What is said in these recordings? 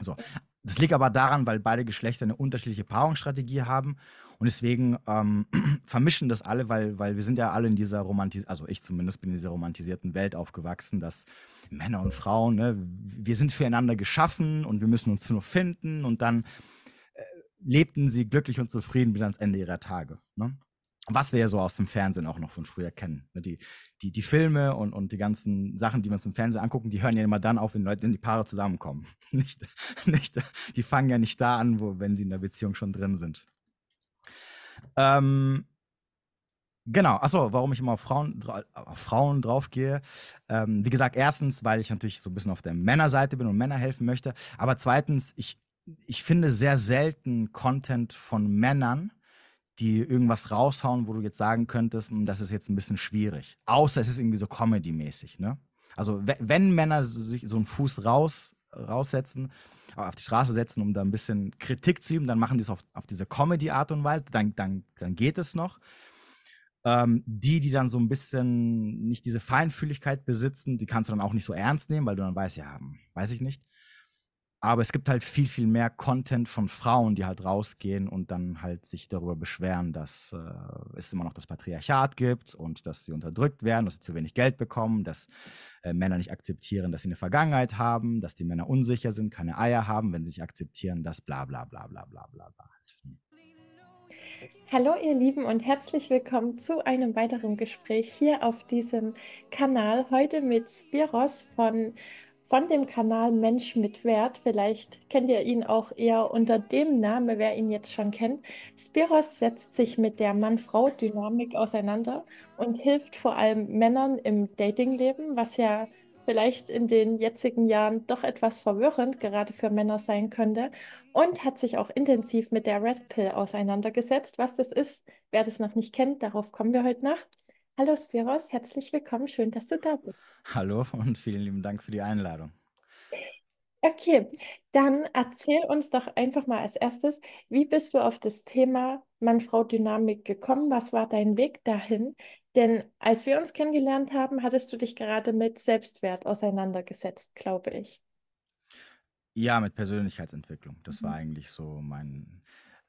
So. Das liegt aber daran, weil beide Geschlechter eine unterschiedliche Paarungsstrategie haben und deswegen ähm, vermischen das alle, weil, weil wir sind ja alle in dieser romantis also ich zumindest bin in dieser romantisierten Welt aufgewachsen, dass Männer und Frauen, ne, wir sind füreinander geschaffen und wir müssen uns nur finden und dann äh, lebten sie glücklich und zufrieden bis ans Ende ihrer Tage. Ne? Was wir ja so aus dem Fernsehen auch noch von früher kennen. Ne? Die, die, die Filme und, und die ganzen Sachen, die wir uns im Fernsehen angucken, die hören ja immer dann auf, wenn Leute, wenn die Paare zusammenkommen. nicht, nicht, die fangen ja nicht da an, wo, wenn sie in der Beziehung schon drin sind. Ähm, genau, achso, warum ich immer auf Frauen, auf Frauen draufgehe. Ähm, wie gesagt, erstens, weil ich natürlich so ein bisschen auf der Männerseite bin und Männer helfen möchte. Aber zweitens, ich, ich finde sehr selten Content von Männern, die irgendwas raushauen, wo du jetzt sagen könntest, hm, das ist jetzt ein bisschen schwierig. Außer es ist irgendwie so Comedy-mäßig, ne? Also wenn Männer sich so einen Fuß raus, raussetzen, auf die Straße setzen, um da ein bisschen Kritik zu üben, dann machen die es auf, auf diese Comedy-Art und Weise, dann, dann, dann geht es noch. Ähm, die, die dann so ein bisschen nicht diese Feinfühligkeit besitzen, die kannst du dann auch nicht so ernst nehmen, weil du dann weißt, ja, hm, weiß ich nicht. Aber es gibt halt viel, viel mehr Content von Frauen, die halt rausgehen und dann halt sich darüber beschweren, dass äh, es immer noch das Patriarchat gibt und dass sie unterdrückt werden, dass sie zu wenig Geld bekommen, dass äh, Männer nicht akzeptieren, dass sie eine Vergangenheit haben, dass die Männer unsicher sind, keine Eier haben, wenn sie nicht akzeptieren, dass bla bla bla bla bla bla bla. Hm. Hallo ihr Lieben und herzlich willkommen zu einem weiteren Gespräch hier auf diesem Kanal. Heute mit Spiros von von dem Kanal Mensch mit Wert. Vielleicht kennt ihr ihn auch eher unter dem Namen, wer ihn jetzt schon kennt. Spiros setzt sich mit der Mann-Frau-Dynamik auseinander und hilft vor allem Männern im Datingleben, was ja vielleicht in den jetzigen Jahren doch etwas verwirrend gerade für Männer sein könnte und hat sich auch intensiv mit der Red Pill auseinandergesetzt. Was das ist, wer das noch nicht kennt, darauf kommen wir heute nach. Hallo Spiros, herzlich willkommen. Schön, dass du da bist. Hallo und vielen lieben Dank für die Einladung. Okay, dann erzähl uns doch einfach mal als erstes, wie bist du auf das Thema Mann-Frau-Dynamik gekommen? Was war dein Weg dahin? Denn als wir uns kennengelernt haben, hattest du dich gerade mit Selbstwert auseinandergesetzt, glaube ich. Ja, mit Persönlichkeitsentwicklung. Das war mhm. eigentlich so mein,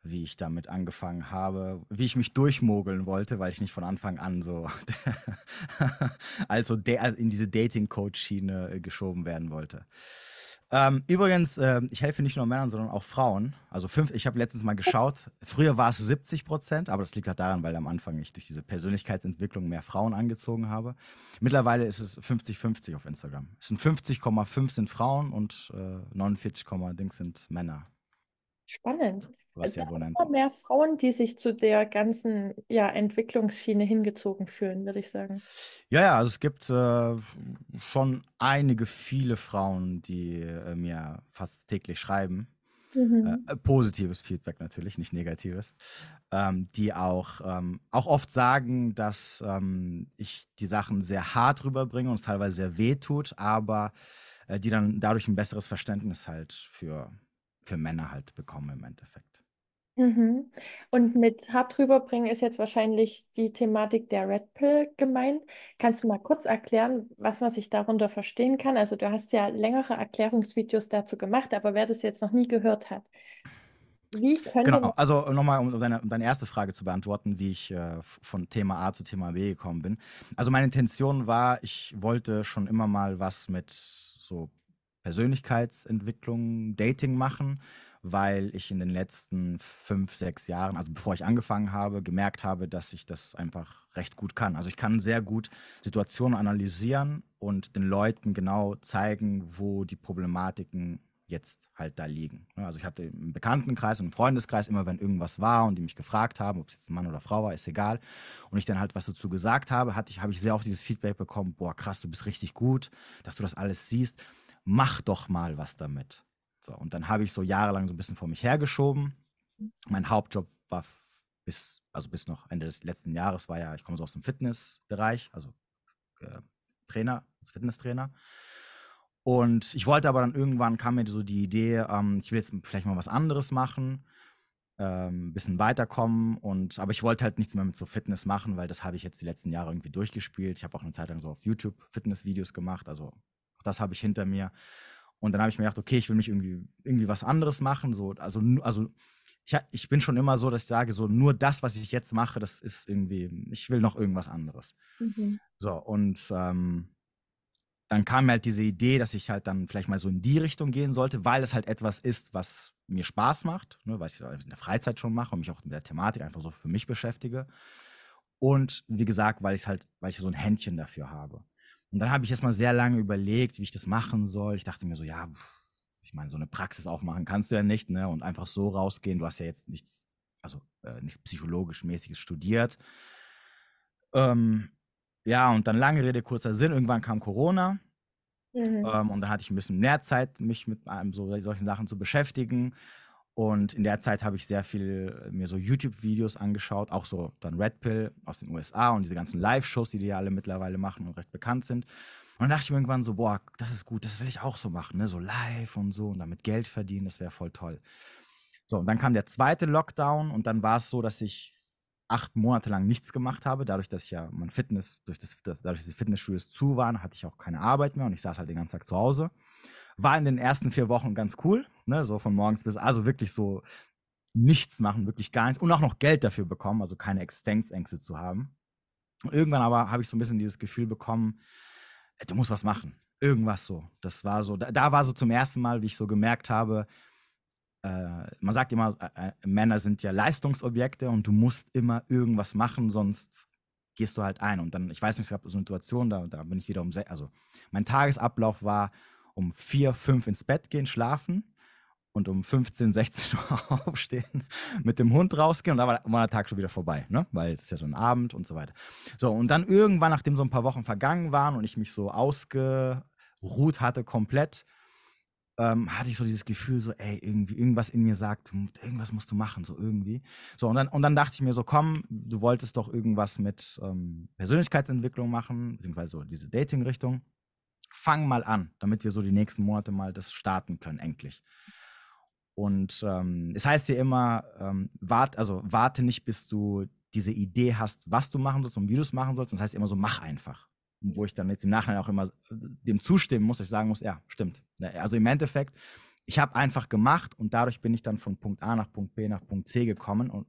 wie ich damit angefangen habe, wie ich mich durchmogeln wollte, weil ich nicht von Anfang an so also in diese Dating-Coach-Schiene äh, geschoben werden wollte. Ähm, übrigens, äh, ich helfe nicht nur Männern, sondern auch Frauen. Also fünf, ich habe letztens mal geschaut. Früher war es 70 Prozent, aber das liegt halt daran, weil am Anfang ich durch diese Persönlichkeitsentwicklung mehr Frauen angezogen habe. Mittlerweile ist es 50-50 auf Instagram. Es sind 50,5 sind Frauen und äh, 49, Dings sind Männer. Spannend was ja wohl immer mehr Frauen, die sich zu der ganzen ja, Entwicklungsschiene hingezogen fühlen, würde ich sagen. Ja, ja, also es gibt äh, schon einige, viele Frauen, die äh, mir fast täglich schreiben. Mhm. Äh, positives Feedback natürlich, nicht negatives. Ähm, die auch, ähm, auch oft sagen, dass ähm, ich die Sachen sehr hart rüberbringe und es teilweise sehr weh tut, aber äh, die dann dadurch ein besseres Verständnis halt für, für Männer halt bekommen im Endeffekt. Mhm. Und mit hart rüberbringen ist jetzt wahrscheinlich die Thematik der Red Pill gemeint. Kannst du mal kurz erklären, was man sich darunter verstehen kann? Also du hast ja längere Erklärungsvideos dazu gemacht, aber wer das jetzt noch nie gehört hat, wie könnte Genau, also nochmal, um deine, um deine erste Frage zu beantworten, wie ich äh, von Thema A zu Thema B gekommen bin. Also meine Intention war, ich wollte schon immer mal was mit so Persönlichkeitsentwicklung, Dating machen weil ich in den letzten fünf, sechs Jahren, also bevor ich angefangen habe, gemerkt habe, dass ich das einfach recht gut kann. Also ich kann sehr gut Situationen analysieren und den Leuten genau zeigen, wo die Problematiken jetzt halt da liegen. Also ich hatte im Bekanntenkreis und im Freundeskreis immer, wenn irgendwas war und die mich gefragt haben, ob es jetzt ein Mann oder Frau war, ist egal. Und ich dann halt was dazu gesagt habe, hatte ich, habe ich sehr oft dieses Feedback bekommen, boah, krass, du bist richtig gut, dass du das alles siehst. Mach doch mal was damit. So, und dann habe ich so jahrelang so ein bisschen vor mich hergeschoben. Mein Hauptjob war bis, also bis noch Ende des letzten Jahres war ja, ich komme so aus dem Fitnessbereich, also äh, Trainer, Fitnesstrainer. Und ich wollte aber dann irgendwann kam mir so die Idee, ähm, ich will jetzt vielleicht mal was anderes machen, ähm, ein bisschen weiterkommen. Und aber ich wollte halt nichts mehr mit so Fitness machen, weil das habe ich jetzt die letzten Jahre irgendwie durchgespielt. Ich habe auch eine Zeit lang so auf YouTube Fitnessvideos gemacht, also das habe ich hinter mir. Und dann habe ich mir gedacht, okay, ich will mich irgendwie, irgendwie was anderes machen. So, also, also ich, ich bin schon immer so, dass ich sage, so nur das, was ich jetzt mache, das ist irgendwie, ich will noch irgendwas anderes. Mhm. So, und ähm, dann kam mir halt diese Idee, dass ich halt dann vielleicht mal so in die Richtung gehen sollte, weil es halt etwas ist, was mir Spaß macht, ne, weil ich es in der Freizeit schon mache und mich auch mit der Thematik einfach so für mich beschäftige. Und wie gesagt, weil ich halt, weil ich so ein Händchen dafür habe. Und dann habe ich erst mal sehr lange überlegt, wie ich das machen soll. Ich dachte mir so, ja, ich meine, so eine Praxis aufmachen kannst du ja nicht, ne? Und einfach so rausgehen. Du hast ja jetzt nichts, also äh, nichts psychologisch mäßiges studiert. Ähm, ja, und dann lange Rede, kurzer Sinn. Irgendwann kam Corona. Mhm. Ähm, und dann hatte ich ein bisschen mehr Zeit, mich mit einem, so, solchen Sachen zu beschäftigen. Und in der Zeit habe ich sehr viel äh, mir so YouTube-Videos angeschaut, auch so dann Red Pill aus den USA und diese ganzen Live-Shows, die die ja alle mittlerweile machen und recht bekannt sind. Und dann dachte ich mir irgendwann so, boah, das ist gut, das will ich auch so machen, ne? so live und so und damit Geld verdienen, das wäre voll toll. So, und dann kam der zweite Lockdown und dann war es so, dass ich acht Monate lang nichts gemacht habe, dadurch, dass ja mein Fitness, durch das, dadurch, dass die Fitnessstudios zu waren, hatte ich auch keine Arbeit mehr und ich saß halt den ganzen Tag zu Hause. War in den ersten vier Wochen ganz cool, ne, so von morgens bis, also wirklich so nichts machen, wirklich gar nichts und auch noch Geld dafür bekommen, also keine Existenzängste zu haben. Und irgendwann aber habe ich so ein bisschen dieses Gefühl bekommen, äh, du musst was machen. Irgendwas so. Das war so, da, da war so zum ersten Mal, wie ich so gemerkt habe, äh, man sagt immer, äh, äh, Männer sind ja Leistungsobjekte und du musst immer irgendwas machen, sonst gehst du halt ein. Und dann, ich weiß nicht, es gab so eine Situation, da, da bin ich wieder um, also mein Tagesablauf war um vier, fünf ins Bett gehen, schlafen und um 15, 16 Uhr aufstehen, mit dem Hund rausgehen und da war, war der Tag schon wieder vorbei, ne? weil es ja schon Abend und so weiter. So, und dann irgendwann, nachdem so ein paar Wochen vergangen waren und ich mich so ausgeruht hatte komplett, ähm, hatte ich so dieses Gefühl, so, ey, irgendwie, irgendwas in mir sagt, irgendwas musst du machen, so irgendwie. So, und dann, und dann dachte ich mir so, komm, du wolltest doch irgendwas mit ähm, Persönlichkeitsentwicklung machen, beziehungsweise so diese Dating-Richtung. Fang mal an, damit wir so die nächsten Monate mal das starten können, endlich. Und ähm, es heißt ja immer, ähm, wart, also warte nicht, bis du diese Idee hast, was du machen sollst und wie du es machen sollst. Das heißt immer so, mach einfach wo ich dann jetzt im Nachhinein auch immer äh, dem zustimmen muss, dass ich sagen muss, ja, stimmt. Also im Endeffekt, ich habe einfach gemacht und dadurch bin ich dann von Punkt A nach Punkt B nach Punkt C gekommen und,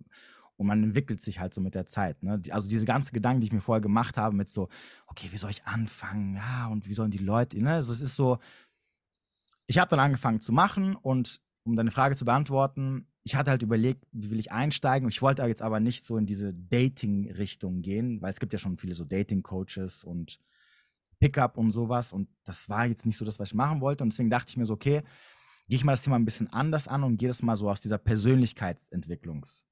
und man entwickelt sich halt so mit der Zeit. Ne? Also diese ganzen Gedanken, die ich mir vorher gemacht habe, mit so, okay, wie soll ich anfangen? Ja, und wie sollen die Leute, ne? Also es ist so, ich habe dann angefangen zu machen und um deine Frage zu beantworten, ich hatte halt überlegt, wie will ich einsteigen. Ich wollte jetzt aber nicht so in diese Dating-Richtung gehen, weil es gibt ja schon viele so Dating-Coaches und Pickup und sowas. Und das war jetzt nicht so das, was ich machen wollte. Und deswegen dachte ich mir so, okay, gehe ich mal das Thema ein bisschen anders an und gehe das mal so aus dieser Persönlichkeitsentwicklungs,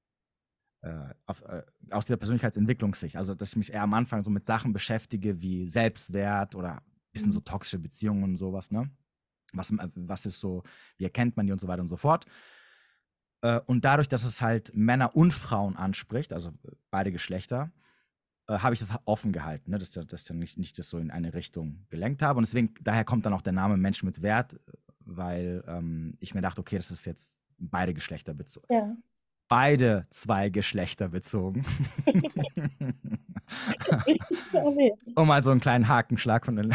auf, äh, aus dieser Persönlichkeitsentwicklungssicht. Also, dass ich mich eher am Anfang so mit Sachen beschäftige wie Selbstwert oder ein bisschen so mhm. toxische Beziehungen und sowas, ne? Was, was ist so, wie erkennt man die und so weiter und so fort. Äh, und dadurch, dass es halt Männer und Frauen anspricht, also äh, beide Geschlechter, äh, habe ich das offen gehalten, ne? dass, dass ich nicht, nicht das so in eine Richtung gelenkt habe. Und deswegen, daher kommt dann auch der Name Mensch mit Wert, weil ähm, ich mir dachte, okay, das ist jetzt beide Geschlechter bezogen. Ja. Beide zwei Geschlechter bezogen. Richtig zu erwähnen. Um mal so einen kleinen Hakenschlag von den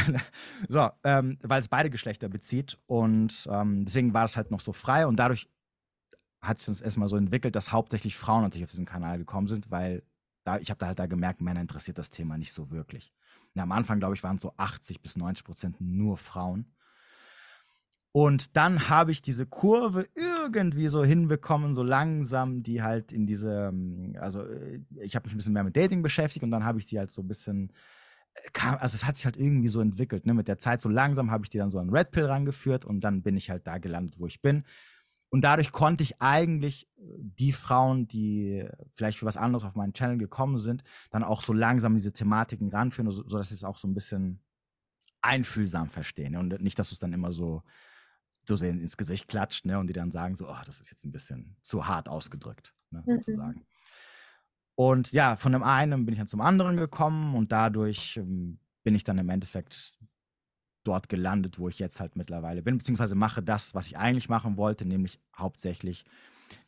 So, ähm, weil es beide Geschlechter bezieht. Und ähm, deswegen war es halt noch so frei. Und dadurch hat sich das erstmal so entwickelt, dass hauptsächlich Frauen natürlich auf diesen Kanal gekommen sind, weil da, ich habe da halt da gemerkt, Männer interessiert das Thema nicht so wirklich. Ja, am Anfang, glaube ich, waren es so 80 bis 90 Prozent nur Frauen. Und dann habe ich diese Kurve irgendwie so hinbekommen, so langsam, die halt in diese, ähm, also äh, ich habe mich ein bisschen mehr mit Dating beschäftigt und dann habe ich die halt so ein bisschen, äh, kam, also es hat sich halt irgendwie so entwickelt, ne? Mit der Zeit so langsam habe ich die dann so an Red Pill rangeführt und dann bin ich halt da gelandet, wo ich bin. Und dadurch konnte ich eigentlich äh, die Frauen, die vielleicht für was anderes auf meinen Channel gekommen sind, dann auch so langsam diese Thematiken ranführen, sodass sie es auch so ein bisschen einfühlsam verstehen. Und nicht, dass du es dann immer so, so sehen, ins Gesicht klatscht ne? und die dann sagen so, oh, das ist jetzt ein bisschen zu hart ausgedrückt, ne? mhm. sozusagen. Und ja, von dem einen bin ich dann zum anderen gekommen und dadurch ähm, bin ich dann im Endeffekt dort gelandet, wo ich jetzt halt mittlerweile bin, beziehungsweise mache das, was ich eigentlich machen wollte, nämlich hauptsächlich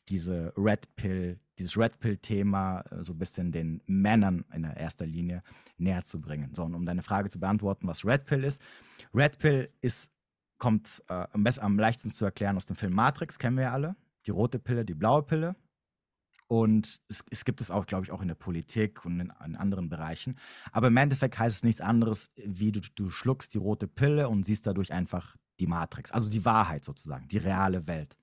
diese Red Pill, dieses Red Pill-Thema äh, so ein bisschen den Männern in erster Linie näher zu bringen. So, und um deine Frage zu beantworten, was Red Pill ist. Red Pill ist kommt äh, am, besten, am leichtesten zu erklären aus dem Film Matrix, kennen wir ja alle. Die rote Pille, die blaue Pille. Und es, es gibt es auch, glaube ich, auch in der Politik und in, in, anderen Bereichen. Aber im Endeffekt heißt es nichts anderes, wie du, du schluckst die rote Pille und siehst dadurch einfach die Matrix, also die Wahrheit sozusagen, die reale Welt.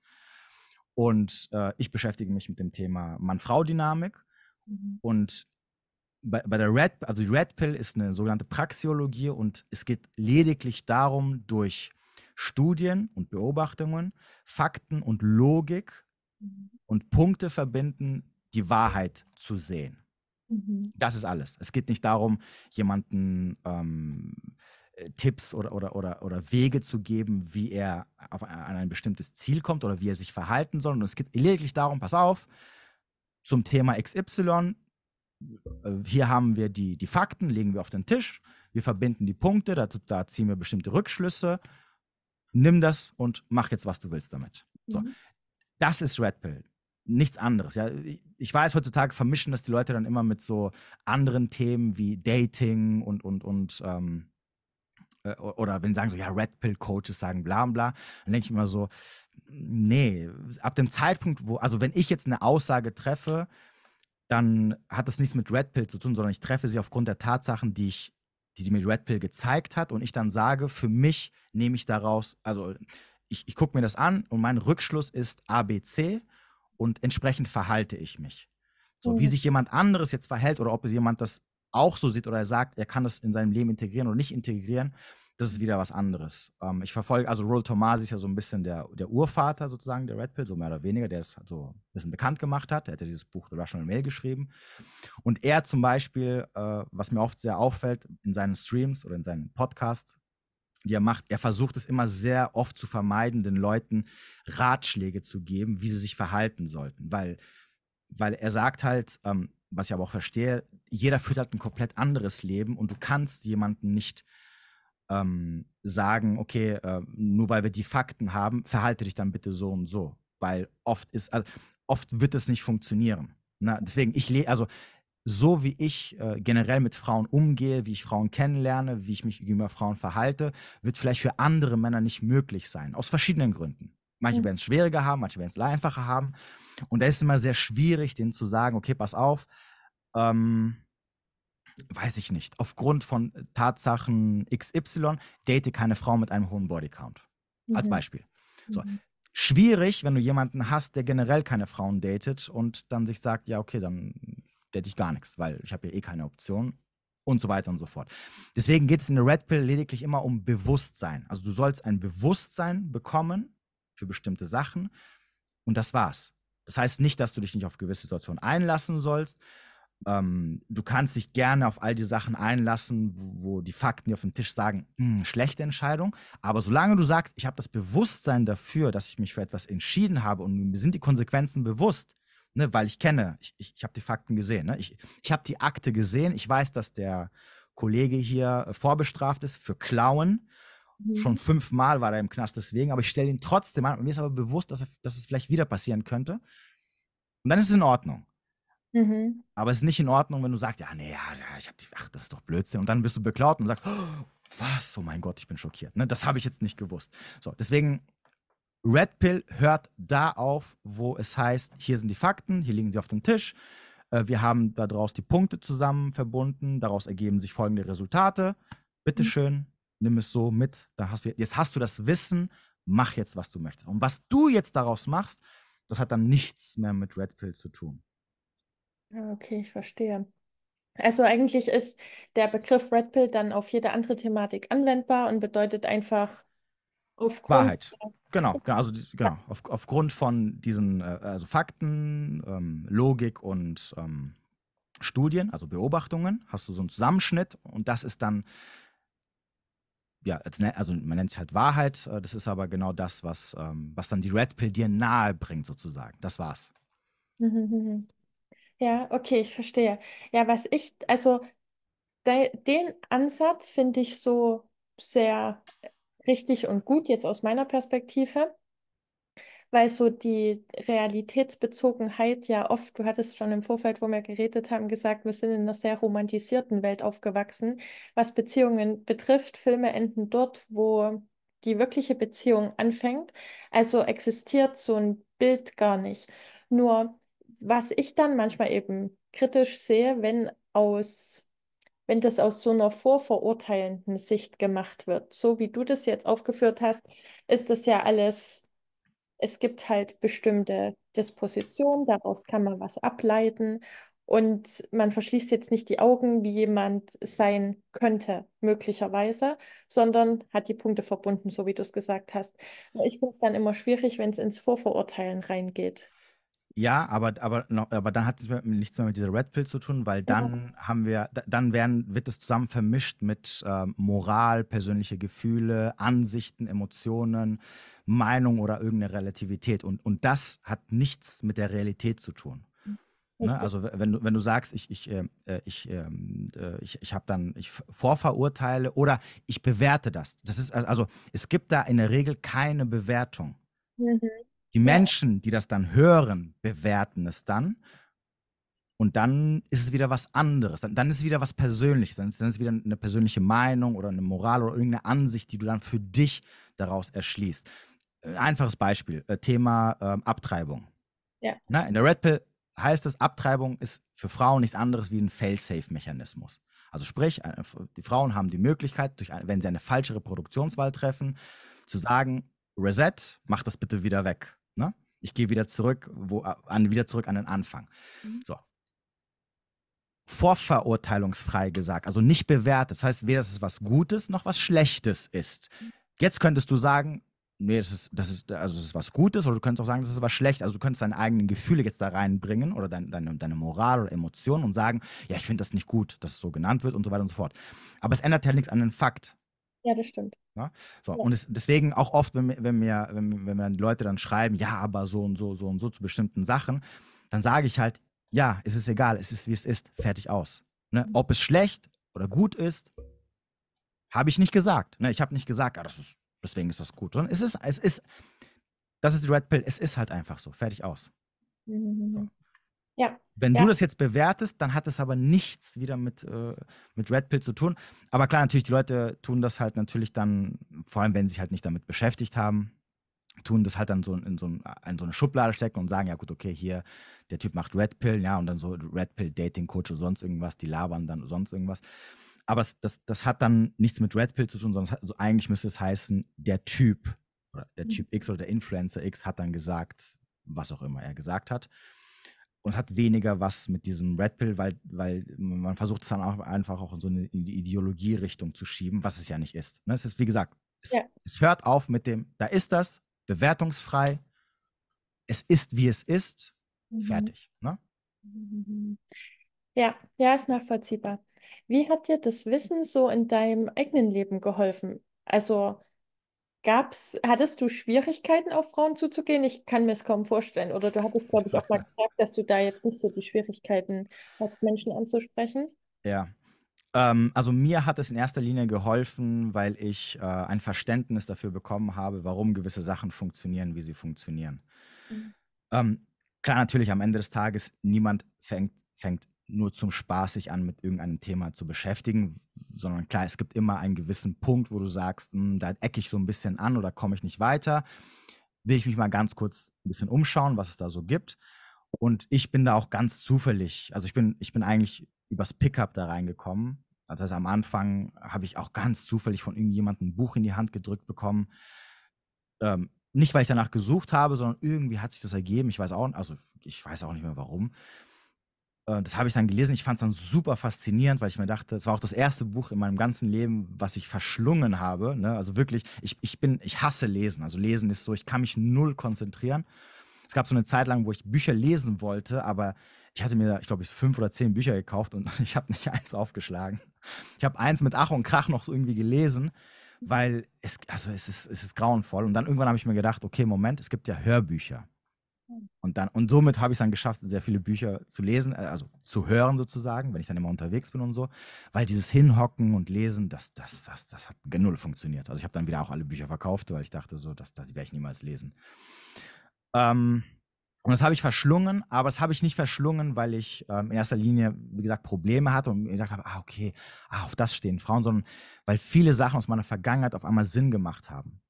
Und äh, ich beschäftige mich mit dem Thema Mann-Frau-Dynamik. Mhm. Und bei, bei, der Red, also die Red Pill ist eine sogenannte Praxiologie und es geht lediglich darum, durch Studien und Beobachtungen, Fakten und Logik mhm. und Punkte verbinden, die Wahrheit zu sehen. Mhm. Das ist alles. Es geht nicht darum, jemanden ähm, äh, Tipps oder, oder, oder, oder Wege zu geben, wie er auf, an ein bestimmtes Ziel kommt oder wie er sich verhalten soll. Und es geht lediglich darum, pass auf, zum Thema XY, äh, hier haben wir die, die Fakten, legen wir auf den Tisch, wir verbinden die Punkte, da, da ziehen wir bestimmte Rückschlüsse. Nimm das und mach jetzt, was du willst damit. So. Mhm. Das ist Red Pill nichts anderes. Ja, ich weiß, heutzutage vermischen das die Leute dann immer mit so anderen Themen wie Dating und, und, und ähm, äh, oder wenn sie sagen so, ja, Red Pill Coaches sagen bla bla, dann denke ich immer so, nee, ab dem Zeitpunkt, wo, also wenn ich jetzt eine Aussage treffe, dann hat das nichts mit Red Pill zu tun, sondern ich treffe sie aufgrund der Tatsachen, die ich, die, die mir Red Pill gezeigt hat und ich dann sage, für mich nehme ich daraus, also ich, ich gucke mir das an und mein Rückschluss ist ABC und entsprechend verhalte ich mich. So, wie sich jemand anderes jetzt verhält oder ob es jemand das auch so sieht oder er sagt, er kann das in seinem Leben integrieren oder nicht integrieren, das ist wieder was anderes. Ähm, ich verfolge, also Roll Tomasi ist ja so ein bisschen der, der Urvater sozusagen der Red Pill, so mehr oder weniger, der das so ein bisschen bekannt gemacht hat. Er hat ja dieses Buch The Rational Mail geschrieben. Und er zum Beispiel, äh, was mir oft sehr auffällt, in seinen Streams oder in seinen Podcasts, die er macht, er versucht es immer sehr oft zu vermeiden, den Leuten Ratschläge zu geben, wie sie sich verhalten sollten. Weil, weil er sagt halt, ähm, was ich aber auch verstehe, jeder führt halt ein komplett anderes Leben und du kannst jemanden nicht ähm, sagen, okay, äh, nur weil wir die Fakten haben, verhalte dich dann bitte so und so. Weil oft ist, also oft wird es nicht funktionieren. Ne? Deswegen, ich lebe, also so wie ich äh, generell mit Frauen umgehe, wie ich Frauen kennenlerne, wie ich mich gegenüber Frauen verhalte, wird vielleicht für andere Männer nicht möglich sein. Aus verschiedenen Gründen. Manche mhm. werden es schwieriger haben, manche werden es einfacher haben. Und da ist es immer sehr schwierig, denen zu sagen, okay, pass auf, ähm, weiß ich nicht, aufgrund von Tatsachen XY date keine Frau mit einem hohen Bodycount. Mhm. Als Beispiel. So. Mhm. Schwierig, wenn du jemanden hast, der generell keine Frauen datet und dann sich sagt, ja, okay, dann date ich gar nichts, weil ich habe ja eh keine Option und so weiter und so fort. Deswegen geht es in der Red Pill lediglich immer um Bewusstsein. Also du sollst ein Bewusstsein bekommen für bestimmte Sachen und das war's. Das heißt nicht, dass du dich nicht auf gewisse Situationen einlassen sollst, ähm, du kannst dich gerne auf all die Sachen einlassen, wo, wo die Fakten dir auf den Tisch sagen, hm, schlechte Entscheidung. Aber solange du sagst, ich habe das Bewusstsein dafür, dass ich mich für etwas entschieden habe und mir sind die Konsequenzen bewusst, ne, weil ich kenne, ich, ich, ich habe die Fakten gesehen, ne? ich, ich habe die Akte gesehen, ich weiß, dass der Kollege hier vorbestraft ist für Klauen. Mhm. Schon fünfmal war er im Knast deswegen, aber ich stelle ihn trotzdem an. Und mir ist aber bewusst, dass, er, dass es vielleicht wieder passieren könnte. Und dann ist es in Ordnung. Mhm. Aber es ist nicht in Ordnung, wenn du sagst, ja, nee, ja, ich habe die, ach, das ist doch Blödsinn. Und dann bist du beklaut und sagst, oh, was? Oh mein Gott, ich bin schockiert. Ne? Das habe ich jetzt nicht gewusst. So, deswegen, Red Pill hört da auf, wo es heißt, hier sind die Fakten, hier liegen sie auf dem Tisch. Äh, wir haben daraus die Punkte zusammen verbunden, daraus ergeben sich folgende Resultate. Bitteschön, mhm. nimm es so mit. Da hast du, jetzt hast du das Wissen, mach jetzt, was du möchtest. Und was du jetzt daraus machst, das hat dann nichts mehr mit Red Pill zu tun. Ja, okay, ich verstehe. Also eigentlich ist der Begriff Red Pill dann auf jede andere Thematik anwendbar und bedeutet einfach aufgrund Wahrheit. Genau, genau, also genau, auf, aufgrund von diesen äh, also Fakten, ähm, Logik und ähm, Studien, also Beobachtungen, hast du so einen Zusammenschnitt und das ist dann, ja, ne, also man nennt es halt Wahrheit, äh, das ist aber genau das, was, ähm, was dann die Red Pill dir nahe bringt, sozusagen. Das war's. Mhm, mhm, mhm. Ja, okay, ich verstehe. Ja, was ich, also de, den Ansatz finde ich so sehr richtig und gut jetzt aus meiner Perspektive, weil so die Realitätsbezogenheit ja oft, du hattest schon im Vorfeld, wo wir geredet haben, gesagt, wir sind in einer sehr romantisierten Welt aufgewachsen, was Beziehungen betrifft. Filme enden dort, wo die wirkliche Beziehung anfängt. Also existiert so ein Bild gar nicht. Nur was ich dann manchmal eben kritisch sehe, wenn aus, wenn das aus so einer vorverurteilenden Sicht gemacht wird, so wie du das jetzt aufgeführt hast, ist das ja alles, es gibt halt bestimmte Dispositionen, daraus kann man was ableiten und man verschließt jetzt nicht die Augen, wie jemand sein könnte, möglicherweise, sondern hat die Punkte verbunden, so wie du es gesagt hast. Ich finde es dann immer schwierig, wenn es ins Vorverurteilen reingeht. Ja, aber, aber, noch, aber dann hat es nichts mehr mit dieser Red Pill zu tun, weil dann ja. haben wir, dann werden, wird es zusammen vermischt mit ähm, Moral, persönliche Gefühle, Ansichten, Emotionen, Meinung oder irgendeine Relativität. Und, und das hat nichts mit der Realität zu tun. Ne? Also wenn du, wenn du sagst, ich, ich, ähm, äh, ich, ähm, äh, ich, ich habe dann, ich vorverurteile oder ich bewerte das. Das ist also, es gibt da in der Regel keine Bewertung. Mhm. Die Menschen, die das dann hören, bewerten es dann. Und dann ist es wieder was anderes. Dann, dann ist es wieder was Persönliches. Dann ist, dann ist es wieder eine persönliche Meinung oder eine Moral oder irgendeine Ansicht, die du dann für dich daraus erschließt. Ein einfaches Beispiel: äh, Thema ähm, Abtreibung. Ja. Na, in der Red Pill heißt es, Abtreibung ist für Frauen nichts anderes wie ein Fail-Safe-Mechanismus. Also sprich, die Frauen haben die Möglichkeit, durch, wenn sie eine falsche Reproduktionswahl treffen, zu sagen, Reset, mach das bitte wieder weg. Ne? Ich gehe wieder zurück, wo, an, wieder zurück an den Anfang. Mhm. So. Vorverurteilungsfrei gesagt, also nicht bewertet. Das heißt, weder dass es was Gutes noch was Schlechtes ist. Mhm. Jetzt könntest du sagen, nee, das ist, das ist, also das ist was Gutes, oder du könntest auch sagen, das ist was Schlechtes. Also du könntest deine eigenen Gefühle jetzt da reinbringen oder dein, deine, deine Moral oder Emotionen und sagen, ja, ich finde das nicht gut, dass es so genannt wird und so weiter und so fort. Aber es ändert ja nichts an den Fakt. Ja, das stimmt. Ja? So, ja. Und es, deswegen auch oft, wenn, wenn, mir, wenn, wenn mir Leute dann schreiben, ja, aber so und so, so und so zu bestimmten Sachen, dann sage ich halt, ja, es ist egal, es ist wie es ist, fertig aus. Ne? Mhm. Ob es schlecht oder gut ist, habe ich nicht gesagt. Ne? Ich habe nicht gesagt, ah, das ist Deswegen ist das gut. Und es ist, es ist, das ist die Red Pill, es ist halt einfach so, fertig aus. Mhm. So. Ja. Wenn ja. du das jetzt bewertest, dann hat es aber nichts wieder mit, äh, mit Red Pill zu tun. Aber klar, natürlich, die Leute tun das halt natürlich dann, vor allem wenn sie sich halt nicht damit beschäftigt haben, tun das halt dann so in so, ein, in so eine Schublade stecken und sagen, ja gut, okay, hier, der Typ macht Red Pill, ja, und dann so Red Pill Dating Coach oder sonst irgendwas, die labern dann sonst irgendwas aber es, das, das hat dann nichts mit Red Pill zu tun, sondern hat, also eigentlich müsste es heißen, der Typ oder der Typ mhm. X oder der Influencer X hat dann gesagt, was auch immer er gesagt hat. Und hat weniger was mit diesem Red Pill, weil, weil man versucht es dann auch einfach auch in so eine Ideologie-Richtung zu schieben, was es ja nicht ist. Ne? Es ist, wie gesagt, es, ja. es hört auf mit dem, da ist das, bewertungsfrei, es ist, wie es ist, mhm. fertig. Ne? Ja, ja, ist nachvollziehbar. Wie hat dir das Wissen so in deinem eigenen Leben geholfen? Also gab's, hattest du Schwierigkeiten, auf Frauen zuzugehen? Ich kann mir es kaum vorstellen. Oder du hattest, glaube ich, auch mal gesagt, dass du da jetzt nicht so die Schwierigkeiten hast, Menschen anzusprechen. Ja. Ähm, also mir hat es in erster Linie geholfen, weil ich äh, ein Verständnis dafür bekommen habe, warum gewisse Sachen funktionieren, wie sie funktionieren. Mhm. Ähm, klar, natürlich am Ende des Tages, niemand fängt, fängt nur zum Spaß sich an mit irgendeinem Thema zu beschäftigen, sondern klar, es gibt immer einen gewissen Punkt, wo du sagst, hm, da ecke ich so ein bisschen an oder komme ich nicht weiter. Will ich mich mal ganz kurz ein bisschen umschauen, was es da so gibt. Und ich bin da auch ganz zufällig, also ich bin, ich bin eigentlich übers Pickup da reingekommen. Das heißt, am Anfang habe ich auch ganz zufällig von irgendjemandem ein Buch in die Hand gedrückt bekommen. Ähm, nicht, weil ich danach gesucht habe, sondern irgendwie hat sich das ergeben. Ich weiß auch, also ich weiß auch nicht mehr warum. Äh, das habe ich dann gelesen. Ich fand es dann super faszinierend, weil ich mir dachte, es war auch das erste Buch in meinem ganzen Leben, was ich verschlungen habe. Ne? Also wirklich, ich, ich bin, ich hasse Lesen. Also Lesen ist so, ich kann mich null konzentrieren. Es gab so eine Zeit lang, wo ich Bücher lesen wollte, aber ich hatte mir, ich glaube, ich fünf oder zehn Bücher gekauft und ich habe nicht eins aufgeschlagen. Ich habe eins mit Ach und Krach noch so irgendwie gelesen, weil es, also es ist, es ist grauenvoll. Und dann irgendwann habe ich mir gedacht, okay, Moment, es gibt ja Hörbücher. Und, dann, und somit habe ich es dann geschafft, sehr viele Bücher zu lesen, äh, also zu hören sozusagen, wenn ich dann immer unterwegs bin und so. Weil dieses Hinhocken und Lesen, das, das, das, das hat null funktioniert. Also ich habe dann wieder auch alle Bücher verkauft, weil ich dachte, so, das, das werde ich niemals lesen. Ähm, und das habe ich verschlungen, aber das habe ich nicht verschlungen, weil ich ähm, in erster Linie, wie gesagt, Probleme hatte und mir gesagt habe, ah, okay, ah, auf das stehen Frauen, sondern weil viele Sachen aus meiner Vergangenheit auf einmal Sinn gemacht haben.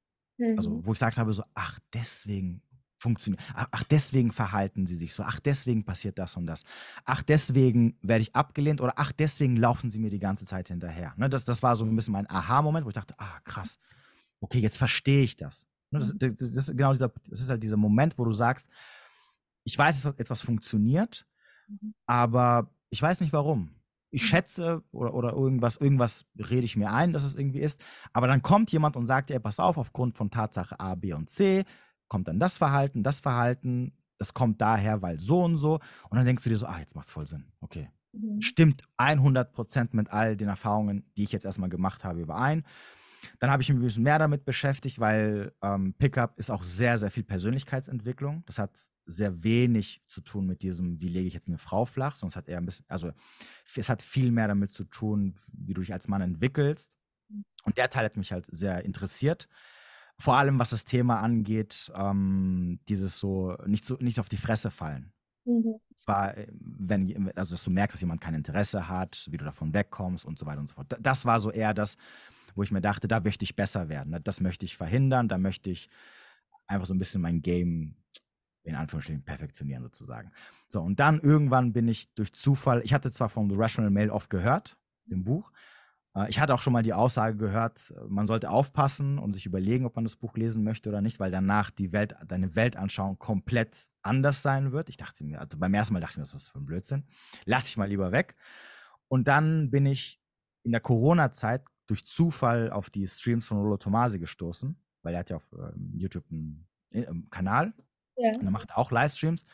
Also, Mhm. wo ich gesagt habe, so, ach, deswegen funktioniert, ach, deswegen verhalten sie sich so, ach, deswegen passiert das und das, ach, deswegen werde ich abgelehnt oder ach, deswegen laufen sie mir die ganze Zeit hinterher. Ne, das, das war so ein bisschen mein Aha-Moment, wo ich dachte, ah, krass, okay, jetzt verstehe ich das. Ne, das, das, das ist genau dieser, das ist halt dieser Moment, wo du sagst, ich weiß, dass etwas funktioniert, Mhm. aber ich weiß nicht warum. Ich Mhm. schätze oder, oder irgendwas, irgendwas rede ich mir ein, dass es irgendwie ist. Aber dann kommt jemand und sagt, ey, pass auf, aufgrund von Tatsache A, B und C kommt dann das Verhalten, das Verhalten, das kommt daher, weil so und so. Und dann denkst du dir so, ah, jetzt macht es voll Sinn. Okay. Mhm. Stimmt 100% mit all den Erfahrungen, die ich jetzt erstmal gemacht habe, überein. Dann habe ich mich ein bisschen mehr damit beschäftigt, weil ähm, Pickup ist auch sehr, sehr viel Persönlichkeitsentwicklung. Das hat sehr wenig zu tun mit diesem, wie lege ich jetzt eine Frau flach, es hat eher ein bisschen, also es hat viel mehr damit zu tun, wie du dich als Mann entwickelst. Und der Teil hat mich halt sehr interessiert. Vor allem, was das Thema angeht, ähm, dieses so nicht, so, nicht auf die Fresse fallen. Mhm. Zwar, äh, wenn, also dass du merkst, dass jemand kein Interesse hat, wie du davon wegkommst und so weiter und so fort. Da- Das war so eher das, wo ich mir dachte, da möchte ich besser werden. ne? Das möchte ich verhindern, da möchte ich einfach so ein bisschen mein Game in Anführungsstrichen perfektionieren sozusagen. So, und dann irgendwann bin ich durch Zufall, ich hatte zwar von The Rational Mail oft gehört, dem Buch, ich hatte auch schon mal die Aussage gehört, äh, man sollte aufpassen und sich überlegen, ob man das Buch lesen möchte oder nicht, weil danach die Welt, deine Weltanschauung komplett anders sein wird. Ich dachte mir, also beim ersten Mal dachte ich mir, das ist für ein Blödsinn. Lass ich mal lieber weg. Und dann bin ich in der Corona-Zeit durch Zufall auf die Streams von Rollo Tomasi gestoßen, weil er hat ja auf ähm, YouTube einen, äh, einen Kanal Ja. und er macht auch Livestreams.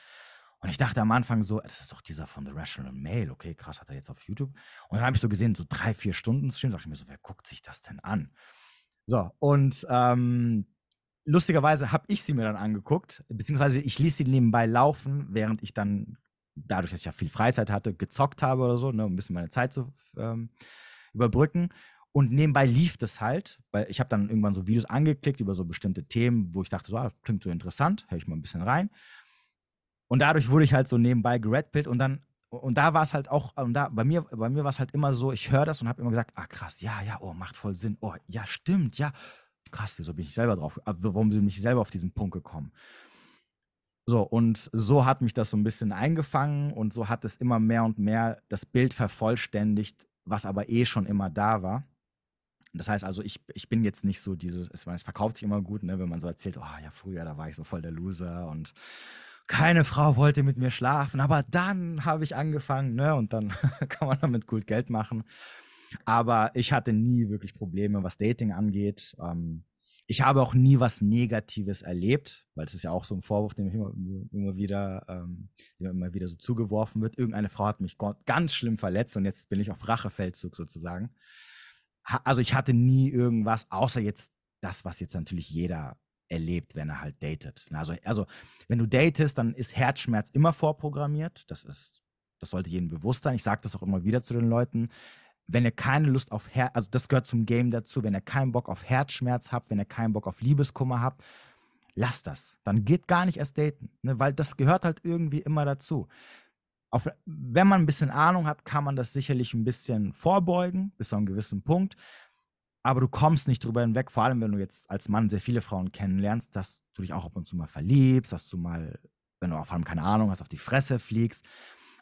Und ich dachte am Anfang so, das ist doch dieser von The Rational Mail. Okay, krass, hat er jetzt auf YouTube. Und dann habe ich so gesehen, so drei, vier Stunden Stream. dachte ich mir so, wer guckt sich das denn an? So, und ähm, lustigerweise habe ich sie mir dann angeguckt, beziehungsweise ich ließ sie nebenbei laufen, während ich dann, dadurch, dass ich ja viel Freizeit hatte, gezockt habe oder so, ne, um ein bisschen meine Zeit zu ähm, überbrücken. Und nebenbei lief das halt, weil ich habe dann irgendwann so Videos angeklickt über so bestimmte Themen, wo ich dachte, so, ah, klingt so interessant, höre ich mal ein bisschen rein. Und dadurch wurde ich halt so nebenbei geredpillt und dann, und da war es halt auch, und da, bei mir, bei mir war es halt immer so, ich höre das und habe immer gesagt, ah krass, ja, ja, oh, macht voll Sinn, oh, ja, stimmt, ja, krass, wieso bin ich selber drauf, äh, warum bin ich selber auf diesen Punkt gekommen? So, und so hat mich das so ein bisschen eingefangen und so hat es immer mehr und mehr das Bild vervollständigt, was aber eh schon immer da war. Das heißt also, ich, ich bin jetzt nicht so dieses, es, es verkauft sich immer gut, ne, wenn man so erzählt, oh ja, früher, da war ich so voll der Loser und keine Frau wollte mit mir schlafen, aber dann habe ich angefangen, ne, und dann kann man damit gut Geld machen. Aber ich hatte nie wirklich Probleme, was Dating angeht. Ähm, ich habe auch nie was Negatives erlebt, weil das ist ja auch so ein Vorwurf, den ich immer, immer wieder, ähm, immer wieder so zugeworfen wird. Irgendeine Frau hat mich ganz schlimm verletzt und jetzt bin ich auf Rachefeldzug sozusagen. Ha also ich hatte nie irgendwas, außer jetzt das, was jetzt natürlich jeder erlebt, wenn er halt datet. Ne, Also, also wenn du datest, dann ist Herzschmerz immer vorprogrammiert. Das ist, das sollte jedem bewusst sein. Ich sage das auch immer wieder zu den Leuten. Wenn ihr keine Lust auf Herz, also das gehört zum Game dazu, wenn ihr keinen Bock auf Herzschmerz habt, wenn ihr keinen Bock auf Liebeskummer habt, lasst das. Dann geht gar nicht erst daten, ne? weil das gehört halt irgendwie immer dazu. Auf, wenn man ein bisschen Ahnung hat, kann man das sicherlich ein bisschen vorbeugen, bis zu einem gewissen Punkt. Aber du kommst nicht drüber hinweg, vor allem wenn du jetzt als Mann sehr viele Frauen kennenlernst, dass du dich auch ab und zu mal verliebst, dass du mal, wenn du auf allem keine Ahnung hast, auf die Fresse fliegst.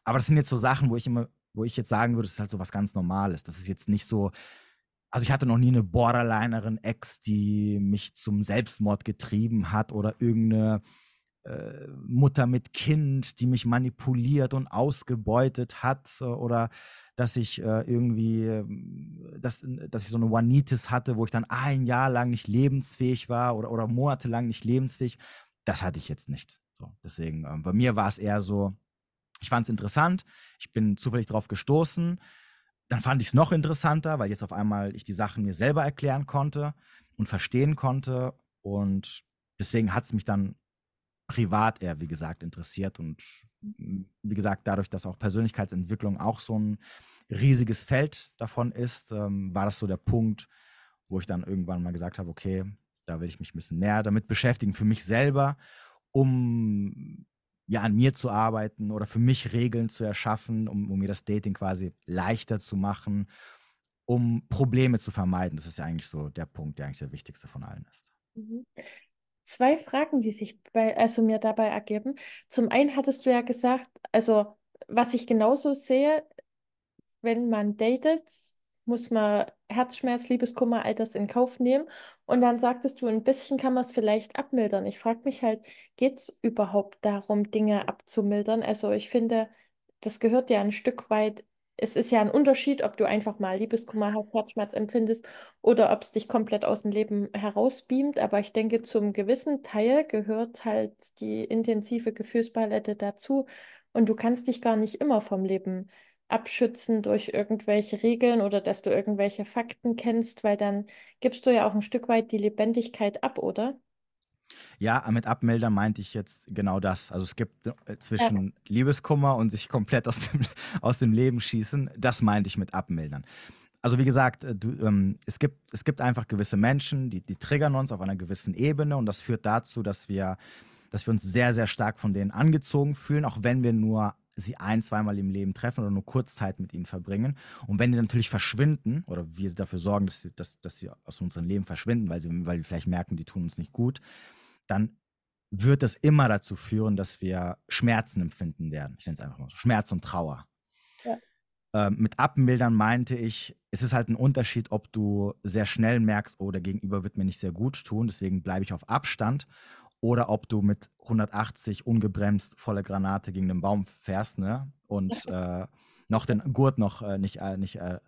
Aber das sind jetzt so Sachen, wo ich immer, wo ich jetzt sagen würde, das ist halt so was ganz Normales. Das ist jetzt nicht so, also ich hatte noch nie eine Borderlinerin Ex, die mich zum Selbstmord getrieben hat oder irgendeine äh, Mutter mit Kind, die mich manipuliert und ausgebeutet hat äh, oder dass ich äh, irgendwie, ähm, dass, dass ich so eine One-Nitis hatte, wo ich dann ein Jahr lang nicht lebensfähig war oder, oder monatelang nicht lebensfähig. Das hatte ich jetzt nicht. So, deswegen, ähm, bei mir war es eher so, ich fand es interessant, ich bin zufällig drauf gestoßen, dann fand ich es noch interessanter, weil jetzt auf einmal ich die Sachen mir selber erklären konnte und verstehen konnte und deswegen hat es mich dann privat eher, wie gesagt, interessiert und wie gesagt, dadurch, dass auch Persönlichkeitsentwicklung auch so ein riesiges Feld davon ist, ähm, war das so der Punkt, wo ich dann irgendwann mal gesagt habe, okay, da will ich mich ein bisschen näher damit beschäftigen, für mich selber, um ja an mir zu arbeiten oder für mich Regeln zu erschaffen, um, um mir das Dating quasi leichter zu machen, um Probleme zu vermeiden. Das ist ja eigentlich so der Punkt, der eigentlich der wichtigste von allen ist. Zwei Fragen, die sich bei, also mir dabei ergeben. Zum einen hattest du ja gesagt, also was ich genauso sehe, wenn man datet, muss man Herzschmerz, Liebeskummer, all das in Kauf nehmen. Und dann sagtest du, ein bisschen kann man es vielleicht abmildern. Ich frage mich halt, geht es überhaupt darum, Dinge abzumildern? Also ich finde, das gehört ja ein Stück weit, es ist ja ein Unterschied, ob du einfach mal Liebeskummer hast, Herzschmerz empfindest oder ob es dich komplett aus dem Leben herausbeamt. Aber ich denke, zum gewissen Teil gehört halt die intensive Gefühlspalette dazu. Und du kannst dich gar nicht immer vom Leben abschützen durch irgendwelche Regeln oder dass du irgendwelche Fakten kennst, weil dann gibst du ja auch ein Stück weit die Lebendigkeit ab, oder? Ja, mit Abmelder meinte ich jetzt genau das. Also es gibt äh, zwischen Liebeskummer und sich komplett aus dem, aus dem Leben schießen, das meinte ich mit Abmildern. Also wie gesagt, äh, du, ähm, es, gibt, es gibt einfach gewisse Menschen, die, die triggern uns auf einer gewissen Ebene und das führt dazu, dass wir, dass wir uns sehr, sehr stark von denen angezogen fühlen, auch wenn wir nur sie ein, zweimal im Leben treffen oder nur kurz Zeit mit ihnen verbringen. Und wenn die natürlich verschwinden oder wir dafür sorgen, dass sie, dass, dass sie aus unserem Leben verschwinden, weil, sie, weil wir vielleicht merken, die tun uns nicht gut, dann wird das immer dazu führen, dass wir Schmerzen empfinden werden. Ich nenne es einfach mal so. Schmerz und Trauer. Ja. Ähm, mit Abmildern meinte ich, es ist halt ein Unterschied, ob du sehr schnell merkst, oh, der Gegenüber wird mir nicht sehr gut tun, deswegen bleibe ich auf Abstand oder ob du mit 180 ungebremst volle Granate gegen den Baum fährst, ne? Und äh, noch den Gurt noch äh, nicht, äh, nicht äh,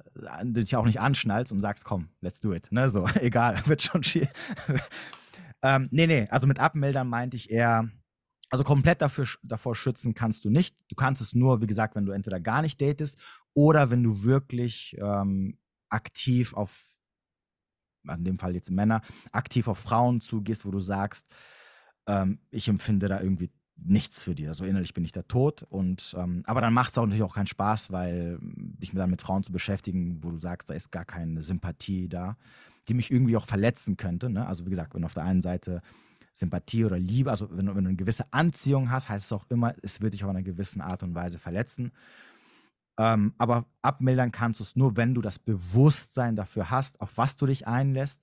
dich auch nicht anschnallst und sagst, komm, let's do it, ne? So, egal, wird schon schief. Ähm, nee, nee, also mit Abmeldern meinte ich eher, also komplett dafür, davor schützen kannst du nicht. Du kannst es nur, wie gesagt, wenn du entweder gar nicht datest oder wenn du wirklich ähm, aktiv auf, in dem Fall jetzt Männer, aktiv auf Frauen zugehst, wo du sagst, ähm, ich empfinde da irgendwie nichts für die. Also innerlich bin ich da tot. Und, ähm, aber dann macht es auch natürlich auch keinen Spaß, weil dich dann mit Frauen zu beschäftigen, wo du sagst, da ist gar keine Sympathie da, die mich irgendwie auch verletzen könnte. Ne? Also wie gesagt, wenn auf der einen Seite Sympathie oder Liebe, also wenn, wenn, du eine gewisse Anziehung hast, heißt es auch immer, es wird dich auf eine gewisse Art und Weise verletzen. Ähm, aber abmildern kannst du es nur, wenn du das Bewusstsein dafür hast, auf was du dich einlässt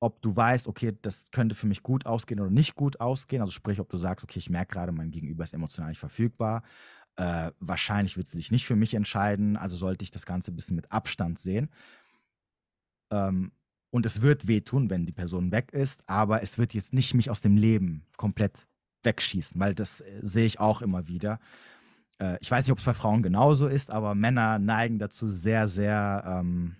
ob du weißt, okay, das könnte für mich gut ausgehen oder nicht gut ausgehen. Also sprich, ob du sagst, okay, ich merke gerade, mein Gegenüber ist emotional nicht verfügbar. Äh, wahrscheinlich wird sie sich nicht für mich entscheiden, also sollte ich das Ganze ein bisschen mit Abstand sehen. Ähm, und es wird wehtun, wenn die Person weg ist, aber es wird jetzt nicht mich aus dem Leben komplett wegschießen, weil das äh, sehe ich auch immer wieder. Äh, ich weiß nicht, ob es bei Frauen genauso ist, aber Männer neigen dazu sehr, sehr ähm,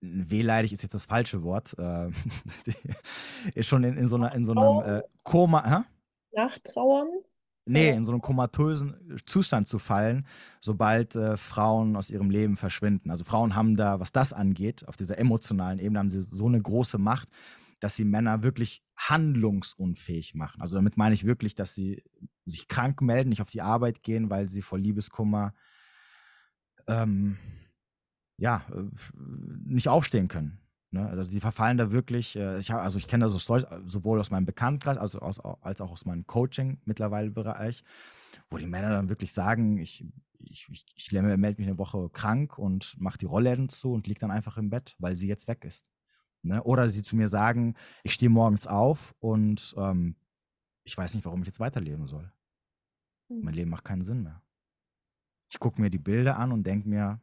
wehleidig ist jetzt das falsche Wort, äh, ist schon in, in, so, einer, in so einem äh, Koma. Hä? Nachtrauern? Nee, in so einem komatösen Zustand zu fallen, sobald äh, Frauen aus ihrem Leben verschwinden. Also Frauen haben da, was das angeht, auf dieser emotionalen Ebene haben sie so eine große Macht, dass sie Männer wirklich handlungsunfähig machen. Also damit meine ich wirklich, dass sie sich krank melden, nicht auf die Arbeit gehen, weil sie vor Liebeskummer ähm, ja, äh, nicht aufstehen können. Ne? Also die verfallen da wirklich, äh, ich hab, also ich kenne das sowohl aus meinem Bekanntenkreis also aus, als auch aus meinem Coaching mittlerweile Bereich, wo die Männer dann wirklich sagen, ich, ich, ich, ich melde mich eine Woche krank und mache die Rollläden zu und liege dann einfach im Bett, weil sie jetzt weg ist. Ne? Oder sie zu mir sagen, ich stehe morgens auf und ähm, ich weiß nicht, warum ich jetzt weiterleben soll. Mein hm. Leben macht keinen Sinn mehr. Ich gucke mir die Bilder an und denke mir,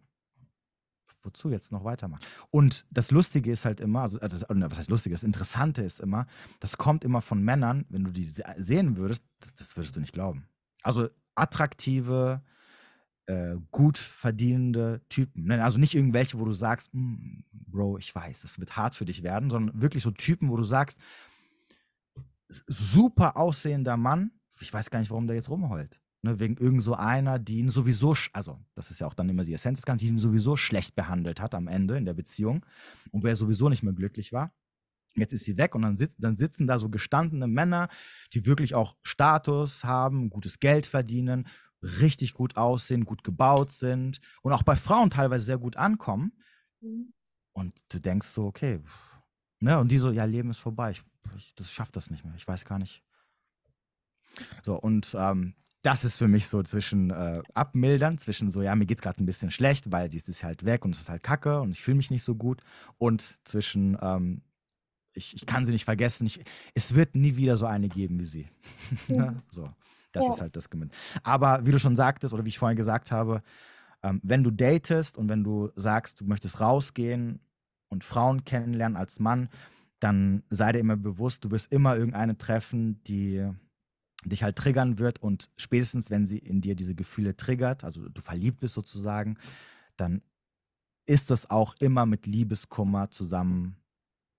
wozu jetzt noch weitermachen? Und das Lustige ist halt immer, also, also was heißt lustig, das Interessante ist immer, das kommt immer von Männern, wenn du die sehen würdest, das, das würdest du nicht glauben. Also attraktive, äh, gut verdienende Typen. Also nicht irgendwelche, wo du sagst, hm, Bro, ich weiß, das wird hart für dich werden, sondern wirklich so Typen, wo du sagst, super aussehender Mann, ich weiß gar nicht, warum der jetzt rumheult. Ne, wegen irgend so einer, die ihn sowieso, also das ist ja auch dann immer die Essenz des Ganzen, die ihn sowieso schlecht behandelt hat am Ende in der Beziehung und wo er sowieso nicht mehr glücklich war. Jetzt ist sie weg und dann, sitz, dann sitzen da so gestandene Männer, die wirklich auch Status haben, gutes Geld verdienen, richtig gut aussehen, gut gebaut sind und auch bei Frauen teilweise sehr gut ankommen. Mhm. Und du denkst so, okay, ne, und die so, ja, Leben ist vorbei, ich, ich das schafft das nicht mehr, ich weiß gar nicht. So, und ähm, das ist für mich so zwischen äh, abmildern, zwischen so, ja, mir geht es gerade ein bisschen schlecht, weil sie ist halt weg und es ist halt kacke und ich fühle mich nicht so gut. Und zwischen, ähm, ich, ich kann sie nicht vergessen. Ich, es wird nie wieder so eine geben wie sie. Mhm. so, das ja. ist halt das Gemüt. Aber wie du schon sagtest, oder wie ich vorhin gesagt habe, ähm, wenn du datest und wenn du sagst, du möchtest rausgehen und Frauen kennenlernen als Mann, dann sei dir immer bewusst, du wirst immer irgendeine treffen, die dich halt triggern wird und spätestens, wenn sie in dir diese Gefühle triggert, also du verliebt bist sozusagen, dann ist das auch immer mit Liebeskummer zusammen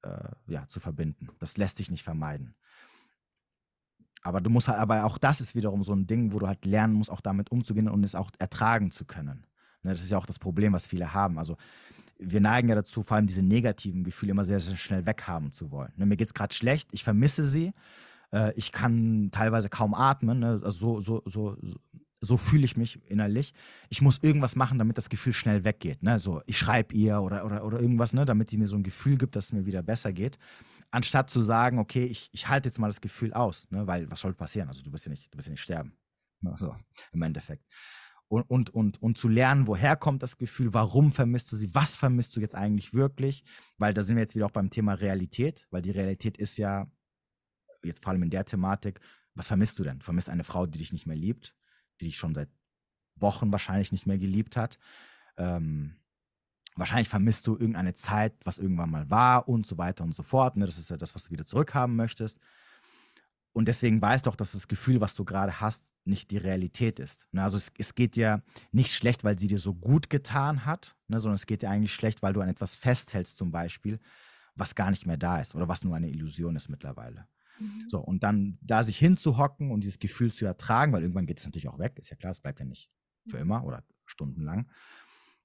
äh, ja, zu verbinden. Das lässt sich nicht vermeiden. Aber du musst halt, aber auch das ist wiederum so ein Ding, wo du halt lernen musst, auch damit umzugehen und es auch ertragen zu können. Ne, das ist ja auch das Problem, was viele haben. Also wir neigen ja dazu, vor allem diese negativen Gefühle immer sehr, sehr schnell weghaben zu wollen. Ne, mir geht es gerade schlecht, ich vermisse sie, äh, ich kann teilweise kaum atmen, ne? also so, so, so, so fühle ich mich innerlich. Ich muss irgendwas machen, damit das Gefühl schnell weggeht. Ne? So, ich schreibe ihr oder, oder, oder irgendwas, ne? damit die mir so ein Gefühl gibt, dass es mir wieder besser geht. Anstatt zu sagen, okay, ich, ich halte jetzt mal das Gefühl aus, ne? weil was soll passieren? Also du wirst ja nicht, du wirst ja nicht sterben. Ne? So, im Endeffekt. Und, und, und, und zu lernen, woher kommt das Gefühl, warum vermisst du sie, was vermisst du jetzt eigentlich wirklich, weil da sind wir jetzt wieder auch beim Thema Realität, weil die Realität ist ja, jetzt vor allem in der Thematik, was vermisst du denn? Vermisst eine Frau, die dich nicht mehr liebt? die dich schon seit Wochen wahrscheinlich nicht mehr geliebt hat. Ähm, wahrscheinlich vermisst du irgendeine Zeit, was irgendwann mal war und so weiter und so fort. Ne? Das ist ja das, was du wieder zurückhaben möchtest. Und deswegen weißt du auch, dass das Gefühl, was du gerade hast, nicht die Realität ist. Ne? Also es, es, geht dir nicht schlecht, weil sie dir so gut getan hat, ne? sondern es geht dir eigentlich schlecht, weil du an etwas festhältst zum Beispiel, was gar nicht mehr da ist oder was nur eine Illusion ist mittlerweile. Mhm. So, und dann da sich hinzuhocken und dieses Gefühl zu ertragen, weil irgendwann geht es natürlich auch weg, ist ja klar, es bleibt ja nicht für immer oder stundenlang,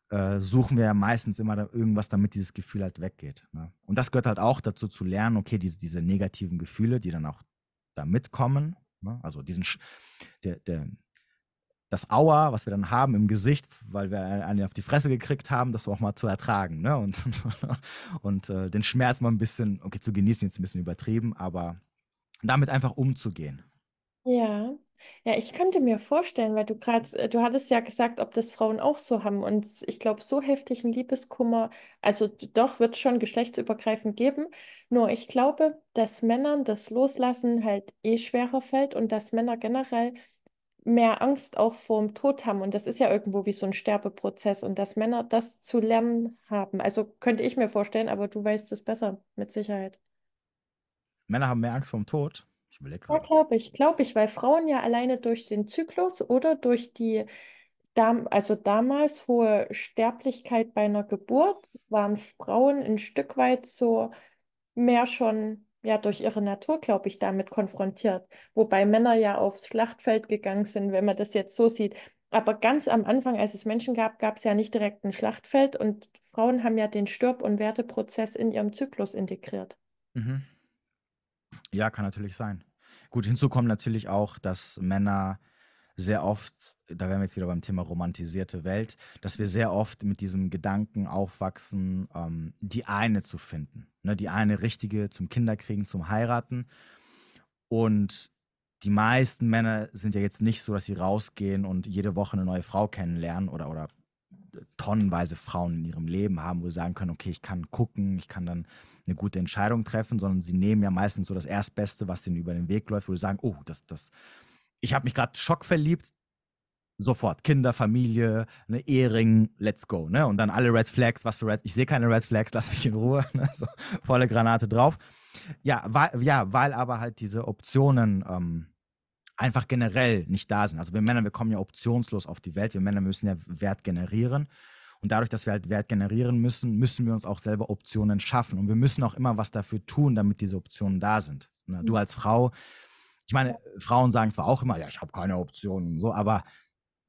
äh, suchen wir ja meistens immer da irgendwas, damit dieses Gefühl halt weggeht. Ne? Und das gehört halt auch dazu zu lernen, okay, diese, diese negativen Gefühle, die dann auch da mitkommen, ne? also diesen, der, der, das Aua, was wir dann haben im Gesicht, weil wir eine auf die Fresse gekriegt haben, das auch mal zu ertragen. Ne? Und, und äh, den Schmerz mal ein bisschen, okay, zu genießen, jetzt ein bisschen übertrieben, aber damit einfach umzugehen. Ja. Ja, ich könnte mir vorstellen, weil du gerade, äh, du hattest ja gesagt, ob das Frauen auch so haben. Und ich glaube, so heftigen Liebeskummer, also doch, wird schon geschlechtsübergreifend geben. Nur ich glaube, dass Männern das Loslassen halt eh schwerer fällt und dass Männer generell mehr Angst auch vor dem Tod haben. Und das ist ja irgendwo wie so ein Sterbeprozess und dass Männer das zu lernen haben. Also könnte ich mir vorstellen, aber du weißt es besser, mit Sicherheit. Männer haben mehr Angst vor dem Tod. Ich überlege Ja, glaube ich, glaube ich, weil Frauen ja alleine durch den Zyklus oder durch die, dam also damals hohe Sterblichkeit bei einer Geburt, waren Frauen ein Stück weit so mehr schon, ja, durch ihre Natur, glaube ich, damit konfrontiert. Wobei Männer ja aufs Schlachtfeld gegangen sind, wenn man das jetzt so sieht. Aber ganz am Anfang, als es Menschen gab, gab es ja nicht direkt ein Schlachtfeld und Frauen haben ja den Stirb- und Werteprozess in ihrem Zyklus integriert. Mhm. Ja, kann natürlich sein. Gut, hinzu kommt natürlich auch, dass Männer sehr oft, da wären wir jetzt wieder beim Thema romantisierte Welt, dass wir sehr oft mit diesem Gedanken aufwachsen, ähm, die eine zu finden. Ne, die eine richtige zum Kinderkriegen, zum Heiraten. Und die meisten Männer sind ja jetzt nicht so, dass sie rausgehen und jede Woche eine neue Frau kennenlernen oder, oder tonnenweise Frauen in ihrem Leben haben, wo sie sagen können, okay, ich kann gucken, ich kann dann eine gute Entscheidung treffen, sondern sie nehmen ja meistens so das Erstbeste, was denen über den Weg läuft, wo sie sagen, oh, das, das, ich habe mich gerade schockverliebt, sofort Kinder, Familie, ne, Ehering, let's go, ne? Und dann alle Red Flags, was für Red, ich sehe keine Red Flags, lass mich in Ruhe, ne? so volle Granate drauf. Ja, weil, ja, weil aber halt diese Optionen ähm, einfach generell nicht da sind. Also wir Männer, wir kommen ja optionslos auf die Welt. Wir Männer müssen ja Wert generieren. Und dadurch, dass wir halt Wert generieren müssen, müssen wir uns auch selber Optionen schaffen. Und wir müssen auch immer was dafür tun, damit diese Optionen da sind. Ne? Du mhm. als Frau, ich meine, Frauen sagen zwar auch immer, ja, ich habe keine Optionen, so, aber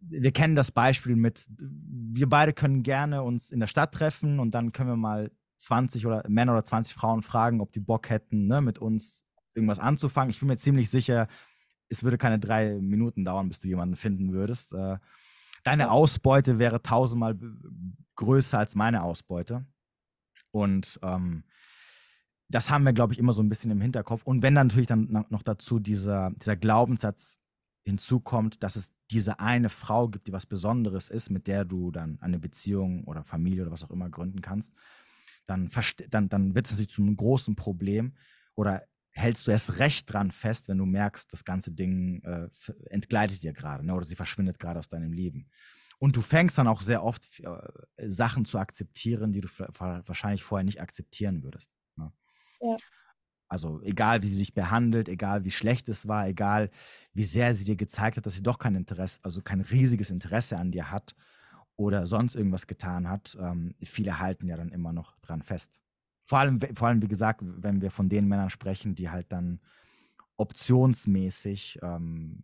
wir kennen das Beispiel mit, wir beide können gerne uns in der Stadt treffen und dann können wir mal 20 oder Männer oder 20 Frauen fragen, ob die Bock hätten, ne, mit uns irgendwas anzufangen. Ich bin mir ziemlich sicher, es würde keine drei Minuten dauern, bis du jemanden finden würdest. Äh, deine Ausbeute wäre tausendmal größer als meine Ausbeute. Und ähm, das haben wir, glaube ich, immer so ein bisschen im Hinterkopf. Und wenn dann natürlich dann noch dazu dieser, dieser Glaubenssatz hinzukommt, dass es diese eine Frau gibt, die was Besonderes ist, mit der du dann eine Beziehung oder Familie oder was auch immer gründen kannst, dann, dann, dann wird es natürlich zu einem großen Problem oder hältst du erst recht dran fest, wenn du merkst, das ganze Ding äh, entgleitet dir gerade ne, oder sie verschwindet gerade aus deinem Leben. Und du fängst dann auch sehr oft äh, Sachen zu akzeptieren, die du wahrscheinlich vorher nicht akzeptieren würdest. Ne? Ja. Also egal, wie sie dich behandelt, egal wie schlecht es war, egal wie sehr sie dir gezeigt hat, dass sie doch kein Interesse, also kein riesiges Interesse an dir hat oder sonst irgendwas getan hat, ähm, viele halten ja dann immer noch dran fest. Vor allem, vor allem, wie gesagt, wenn wir von den Männern sprechen, die halt dann optionsmäßig ähm,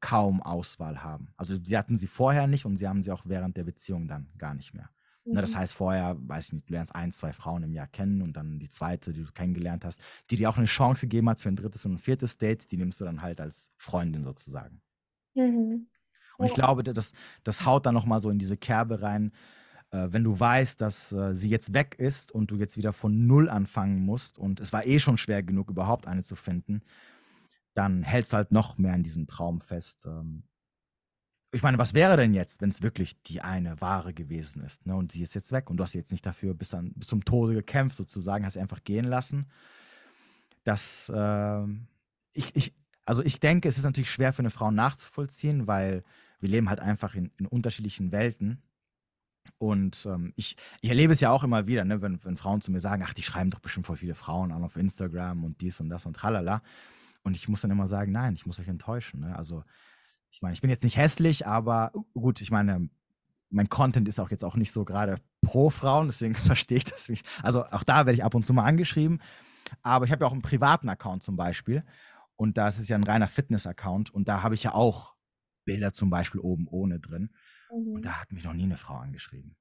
kaum Auswahl haben. Also sie hatten sie vorher nicht und sie haben sie auch während der Beziehung dann gar nicht mehr. Mhm. Ne, das heißt, vorher, weiß ich nicht, du lernst ein, zwei Frauen im Jahr kennen und dann die zweite, die du kennengelernt hast, die dir auch eine Chance gegeben hat für ein drittes und ein viertes Date, die nimmst du dann halt als Freundin sozusagen. Mhm. Und ich glaube, das, das haut dann nochmal so in diese Kerbe rein, äh, wenn du weißt, dass äh, sie jetzt weg ist und du jetzt wieder von Null anfangen musst und es war eh schon schwer genug, überhaupt eine zu finden, dann hältst du halt noch mehr an diesem Traum fest. Ähm, ich meine, was wäre denn jetzt, wenn es wirklich die eine wahre gewesen ist? Ne? Und sie ist jetzt weg und du hast jetzt nicht dafür bis, an, bis zum Tode gekämpft, sozusagen, hast sie einfach gehen lassen. Das, äh, ich, ich, also ich denke, es ist natürlich schwer für eine Frau nachzuvollziehen, weil wir leben halt einfach in, in unterschiedlichen Welten. Und ähm, ich, ich erlebe es ja auch immer wieder, ne, wenn, wenn Frauen zu mir sagen, ach, die schreiben doch bestimmt voll viele Frauen an auf Instagram und dies und das und tralala. Und ich muss dann immer sagen, nein, ich muss euch enttäuschen. Ne? Also, ich meine, ich bin jetzt nicht hässlich, aber gut, ich meine, mein Content ist auch jetzt auch nicht so gerade pro Frauen, deswegen verstehe ich das nicht. Also auch da werde ich ab und zu mal angeschrieben. Aber ich habe ja auch einen privaten Account zum Beispiel. Und da ist es ja ein reiner Fitness-Account. Und da habe ich ja auch Bilder zum Beispiel oben ohne drin. Mhm. Und da hat mich noch nie eine Frau angeschrieben.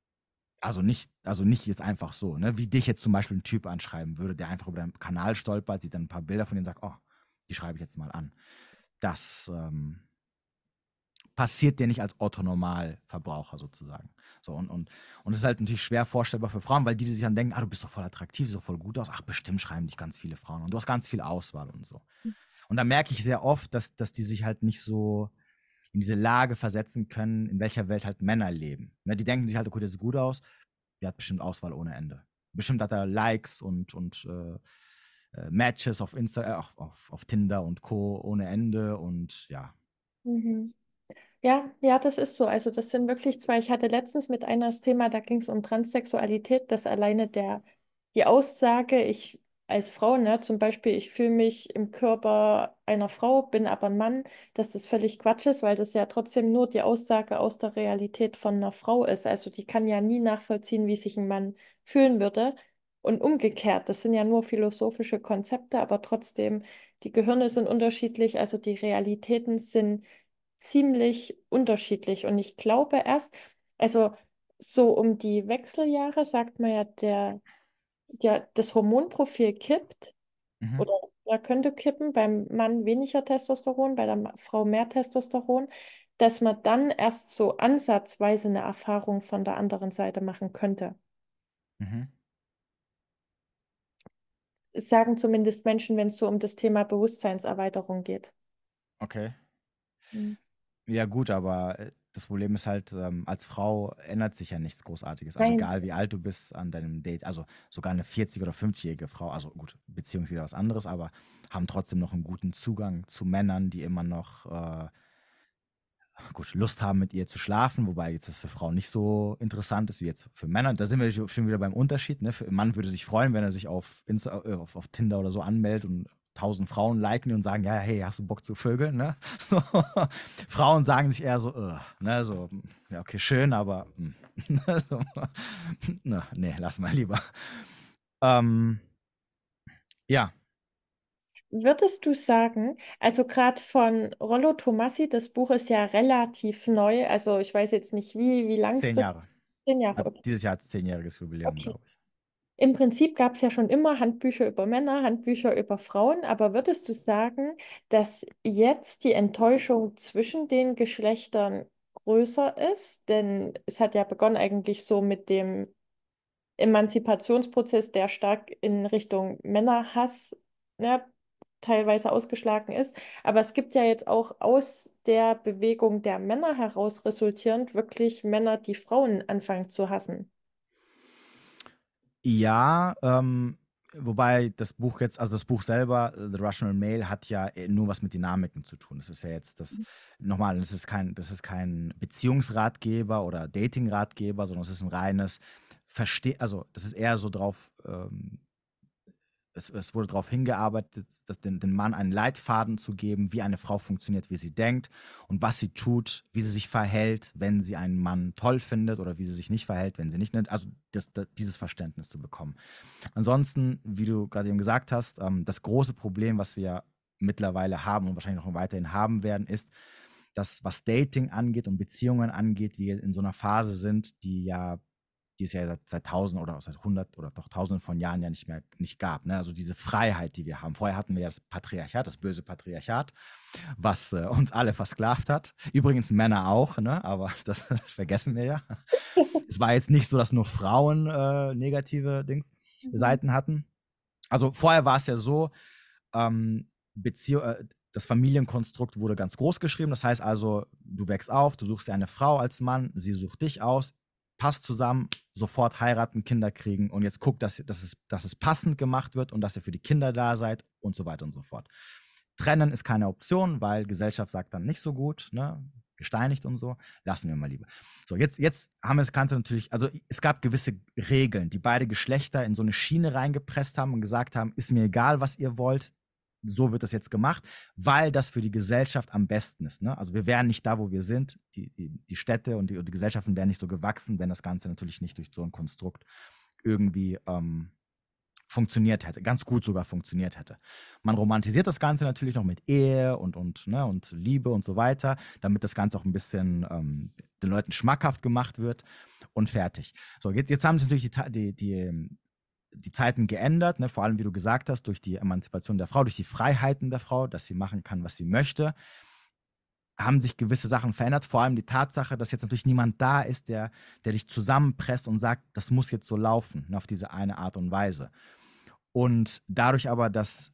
Also nicht, also nicht jetzt einfach so, ne? Wie dich jetzt zum Beispiel ein Typ anschreiben würde, der einfach über deinen Kanal stolpert, sieht dann ein paar Bilder von dir und sagt, oh, die schreibe ich jetzt mal an. Das ähm, passiert dir nicht als Otto-Normalverbraucher sozusagen. So, und, und, und es ist halt natürlich schwer vorstellbar für Frauen, weil die, die sich dann denken, ah, du bist doch voll attraktiv, siehst doch voll gut aus, ach, bestimmt schreiben dich ganz viele Frauen und du hast ganz viel Auswahl und so. Mhm. Und da merke ich sehr oft, dass, dass die sich halt nicht so, in diese Lage versetzen können, in welcher Welt halt Männer leben. Ne, die denken sich halt, okay, der sieht gut aus, der hat bestimmt Auswahl ohne Ende. Bestimmt hat er Likes und, und äh, äh Matches auf Insta, äh, auf, auf, Tinder und Co. ohne Ende und ja. Mhm. Ja, ja, das ist so. Also das sind wirklich zwei. Ich hatte letztens mit einer das Thema, da ging es um Transsexualität, dass alleine der, die Aussage, ich als Frau, ne, zum Beispiel, ich fühle mich im Körper einer Frau, bin aber ein Mann, dass das völlig Quatsch ist, weil das ja trotzdem nur die Aussage aus der Realität von einer Frau ist. Also die kann ja nie nachvollziehen, wie sich ein Mann fühlen würde. Und umgekehrt, das sind ja nur philosophische Konzepte, aber trotzdem, die Gehirne sind unterschiedlich, also die Realitäten sind ziemlich unterschiedlich. Und ich glaube erst, also so um die Wechseljahre sagt man ja, der ja, das Hormonprofil kippt mhm. oder ja, könnte kippen, beim Mann weniger Testosteron, bei der Frau mehr Testosteron, dass man dann erst so ansatzweise eine Erfahrung von der anderen Seite machen könnte. Mhm. Sagen zumindest Menschen, wenn es so um das Thema Bewusstseinserweiterung geht. Okay. Mhm. Ja, gut, aber äh, das Problem ist halt, ähm, als Frau ändert sich ja nichts Großartiges. Also egal wie alt du bist an deinem Date, also sogar eine 40- oder 50-jährige Frau, also gut, Beziehung ist wieder was anderes, aber haben trotzdem noch einen guten Zugang zu Männern, die immer noch äh, gut, Lust haben, mit ihr zu schlafen, wobei jetzt das für Frauen nicht so interessant ist wie jetzt für Männer. Da sind wir schon wieder beim Unterschied. Ne? Ein Mann würde sich freuen, wenn er sich auf, Insta, äh, auf, auf Tinder oder so anmeldet und tausend Frauen liken und sagen, ja, hey, hast du Bock zu vögeln? Ne? So, Frauen sagen sich eher so, uh, ne, so, ja, okay, schön, aber hm, so, ne, nee, lass mal lieber. Ähm, ja. Würdest du sagen, also gerade von Rollo Tomassi, das Buch ist ja relativ neu, also ich weiß jetzt nicht wie, wie lange Zehn Jahre. Zehn Jahre. Okay. Dieses Jahr hat es zehnjähriges Jubiläum, okay. glaube ich. Im Prinzip gab es ja schon immer Handbücher über Männer, Handbücher über Frauen, aber würdest du sagen, dass jetzt die Enttäuschung zwischen den Geschlechtern größer ist? Denn es hat ja begonnen eigentlich so mit dem Emanzipationsprozess, der stark in Richtung Männerhass ne, teilweise ausgeschlagen ist. Aber es gibt ja jetzt auch aus der Bewegung der Männer heraus resultierend wirklich Männer, die Frauen anfangen zu hassen. Ja, ähm, wobei das Buch jetzt, also das Buch selber, äh, The Rational Mail, hat ja äh, nur was mit Dynamiken zu tun. Das ist ja jetzt das, mhm. nochmal, das ist kein, das ist kein Beziehungsratgeber oder Datingratgeber, sondern es ist ein reines Versteh, also das ist eher so drauf ähm, es, es wurde darauf hingearbeitet, dass den, den Mann einen Leitfaden zu geben, wie eine Frau funktioniert, wie sie denkt und was sie tut, wie sie sich verhält, wenn sie einen Mann toll findet oder wie sie sich nicht verhält, wenn sie nicht nennt. Also das, das, dieses Verständnis zu bekommen. Ansonsten, wie du gerade eben gesagt hast, ähm, das große Problem, was wir mittlerweile haben und wahrscheinlich noch weiterhin haben werden, ist, dass was Dating angeht und Beziehungen angeht, wir in so einer Phase sind, die ja die es ja seit, seit tausend oder seit hundert oder doch tausenden von Jahren ja nicht mehr nicht gab. Ne? Also diese Freiheit, die wir haben. Vorher hatten wir ja das Patriarchat, das böse Patriarchat, was äh, uns alle versklavt hat. Übrigens Männer auch, ne? aber das vergessen wir ja. es war jetzt nicht so, dass nur Frauen äh, negative Dings, mhm. Seiten hatten. Also vorher war es ja so, ähm, Beziehung, äh, das Familienkonstrukt wurde ganz groß geschrieben. Das heißt also, du wächst auf, du suchst dir eine Frau als Mann, sie sucht dich aus, passt zusammen, sofort heiraten, Kinder kriegen und jetzt guckt, dass, dass, es, dass es passend gemacht wird und dass ihr für die Kinder da seid und so weiter und so fort. Trennen ist keine Option, weil Gesellschaft sagt dann nicht so gut, ne? gesteinigt und so, lassen wir mal lieber. So, jetzt, jetzt haben wir das Ganze natürlich, also es gab gewisse Regeln, die beide Geschlechter in so eine Schiene reingepresst haben und gesagt haben, ist mir egal, was ihr wollt, so wird das jetzt gemacht, weil das für die Gesellschaft am besten ist. Ne? Also wir wären nicht da, wo wir sind. Die, die, die Städte und die, und die, Gesellschaften wären nicht so gewachsen, wenn das Ganze natürlich nicht durch so ein Konstrukt irgendwie ähm, funktioniert hätte, ganz gut sogar funktioniert hätte. Man romantisiert das Ganze natürlich noch mit Ehe und, und, ne, und Liebe und so weiter, damit das Ganze auch ein bisschen ähm, den Leuten schmackhaft gemacht wird und fertig. So, jetzt, jetzt haben sie natürlich die, die, die, die Zeiten geändert, ne? vor allem, wie du gesagt hast, durch die Emanzipation der Frau, durch die Freiheiten der Frau, dass sie machen kann, was sie möchte, haben sich gewisse Sachen verändert. Vor allem die Tatsache, dass jetzt natürlich niemand da ist, der, der dich zusammenpresst und sagt, das muss jetzt so laufen, ne? auf diese eine Art und Weise. Und dadurch aber, dass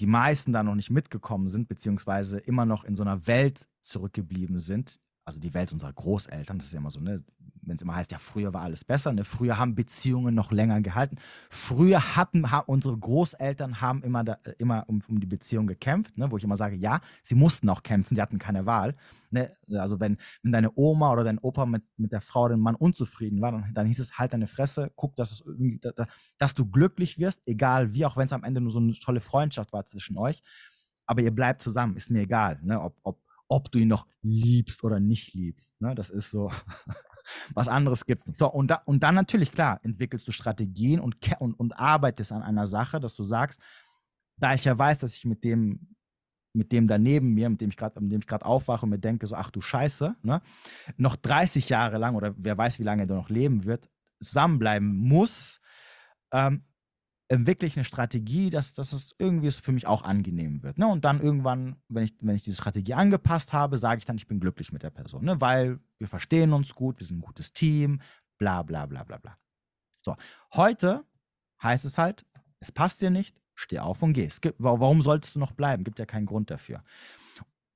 die meisten da noch nicht mitgekommen sind, beziehungsweise immer noch in so einer Welt zurückgeblieben sind, also die Welt unserer Großeltern, das ist ja immer so, ne? wenn es immer heißt, ja, früher war alles besser, ne? früher haben Beziehungen noch länger gehalten. Früher hatten ha, unsere Großeltern haben immer, da, immer um, um, die Beziehung gekämpft, ne? wo ich immer sage, ja, sie mussten auch kämpfen, sie hatten keine Wahl. Ne? Also wenn, wenn deine Oma oder dein Opa mit, mit der Frau, dem Mann unzufrieden war, dann, dann hieß es, halt deine Fresse, guck, dass, es dass, dass du glücklich wirst, egal wie, auch wenn es am Ende nur so eine tolle Freundschaft war zwischen euch. Aber ihr bleibt zusammen, ist mir egal, ne? ob, ob ob du ihn noch liebst oder nicht liebst. Ne? Das ist so, was anderes gibt es nicht. So, und, da, und dann natürlich, klar, entwickelst du Strategien und, und, und arbeitest an einer Sache, dass du sagst, da ich ja weiß, dass ich mit dem, mit dem daneben mir, mit dem ich gerade, aufwache und mir denke, so, ach du Scheiße, ne, noch 30 Jahre lang oder wer weiß, wie lange er noch leben wird, zusammenbleiben muss, ähm, wirklich eine Strategie, dass, dass es irgendwie für mich auch angenehm wird. Ne? Und dann irgendwann, wenn ich, wenn ich diese Strategie angepasst habe, sage ich dann, ich bin glücklich mit der Person, ne? weil wir verstehen uns gut, wir sind ein gutes Team, bla bla bla bla bla. So, heute heißt es halt, es passt dir nicht, steh auf und geh. Gibt, warum solltest du noch bleiben? Gibt ja keinen Grund dafür.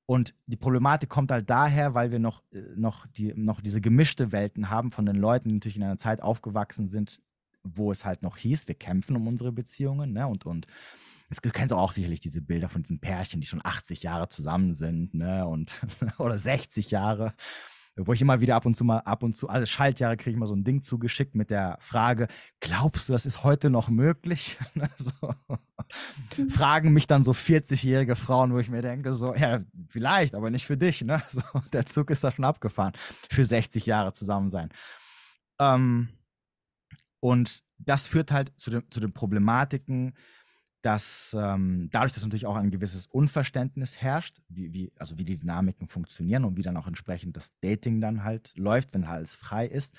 Und die Problematik kommt halt daher, weil wir noch, äh, noch, die, noch diese gemischte Welten haben von den Leuten, die natürlich in einer Zeit aufgewachsen sind, wo es halt noch hieß, wir kämpfen um unsere Beziehungen, ne? Und, und es, du kennst auch sicherlich diese Bilder von diesen Pärchen, die schon 80 Jahre zusammen sind, ne? Und, oder 60 Jahre. Wo ich immer wieder ab und zu mal, ab und zu, alle Schaltjahre kriege ich mal so ein Ding zugeschickt mit der Frage, glaubst du, das ist heute noch möglich? Ne, so. Mhm. Fragen mich dann so 40-jährige Frauen, wo ich mir denke, so, ja, vielleicht, aber nicht für dich, ne? So, der Zug ist da schon abgefahren. Für 60 Jahre zusammen sein. Ähm, und das führt halt zu, de, zu den Problematiken, dass ähm, dadurch, dass natürlich auch ein gewisses Unverständnis herrscht, wie, wie, also wie die Dynamiken funktionieren und wie dann auch entsprechend das Dating dann halt läuft, wenn halt alles frei ist,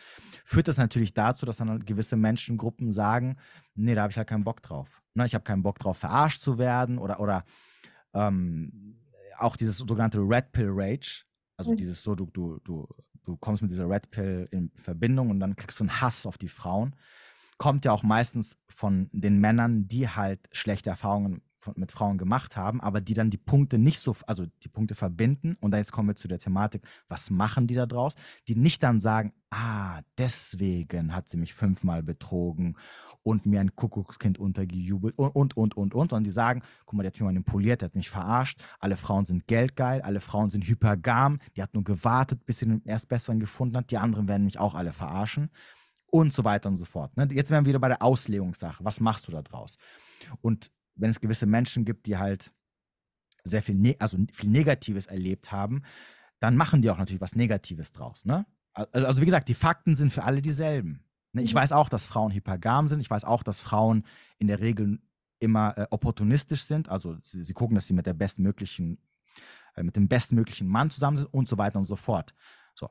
führt das natürlich dazu, dass dann halt gewisse Menschengruppen sagen, nee, da habe ich halt keinen Bock drauf. Ne, ich habe keinen Bock drauf, verarscht zu werden oder, oder ähm, auch dieses sogenannte Red Pill Rage, also mhm. dieses so, du, du, du du kommst mit dieser Red Pill in Verbindung und dann kriegst du einen Hass auf die Frauen. Kommt ja auch meistens von den Männern, die halt schlechte Erfahrungen von, mit Frauen gemacht haben, aber die dann die Punkte nicht so, also die Punkte verbinden. Und dann jetzt kommen wir zu der Thematik, was machen die da draus? Die nicht dann sagen, ah, deswegen hat sie mich fünfmal betrogen und mir ein Kuckuckskind untergejubelt und, und, und, und, und, sondern die sagen, guck mal, der hat mich manipuliert, der hat mich verarscht, alle Frauen sind geldgeil, alle Frauen sind hypergam, die hat nur gewartet, bis sie den Erstbesseren gefunden hat, die anderen werden mich auch alle verarschen und so weiter und so fort. Ne? Jetzt wären wir wieder bei der Auslegungssache. Was machst du da draus? Und wenn es gewisse Menschen gibt, die halt sehr viel, ne also viel Negatives erlebt haben, dann machen die auch natürlich was Negatives draus. Ne? Also wie gesagt, die Fakten sind für alle dieselben. Ne? Ich mhm. weiß auch, dass Frauen hypergam sind. Ich weiß auch, dass Frauen in der Regel immer äh, opportunistisch sind. Also sie, sie, gucken, dass sie mit der bestmöglichen, äh, mit dem bestmöglichen Mann zusammen sind und so weiter und so fort. So.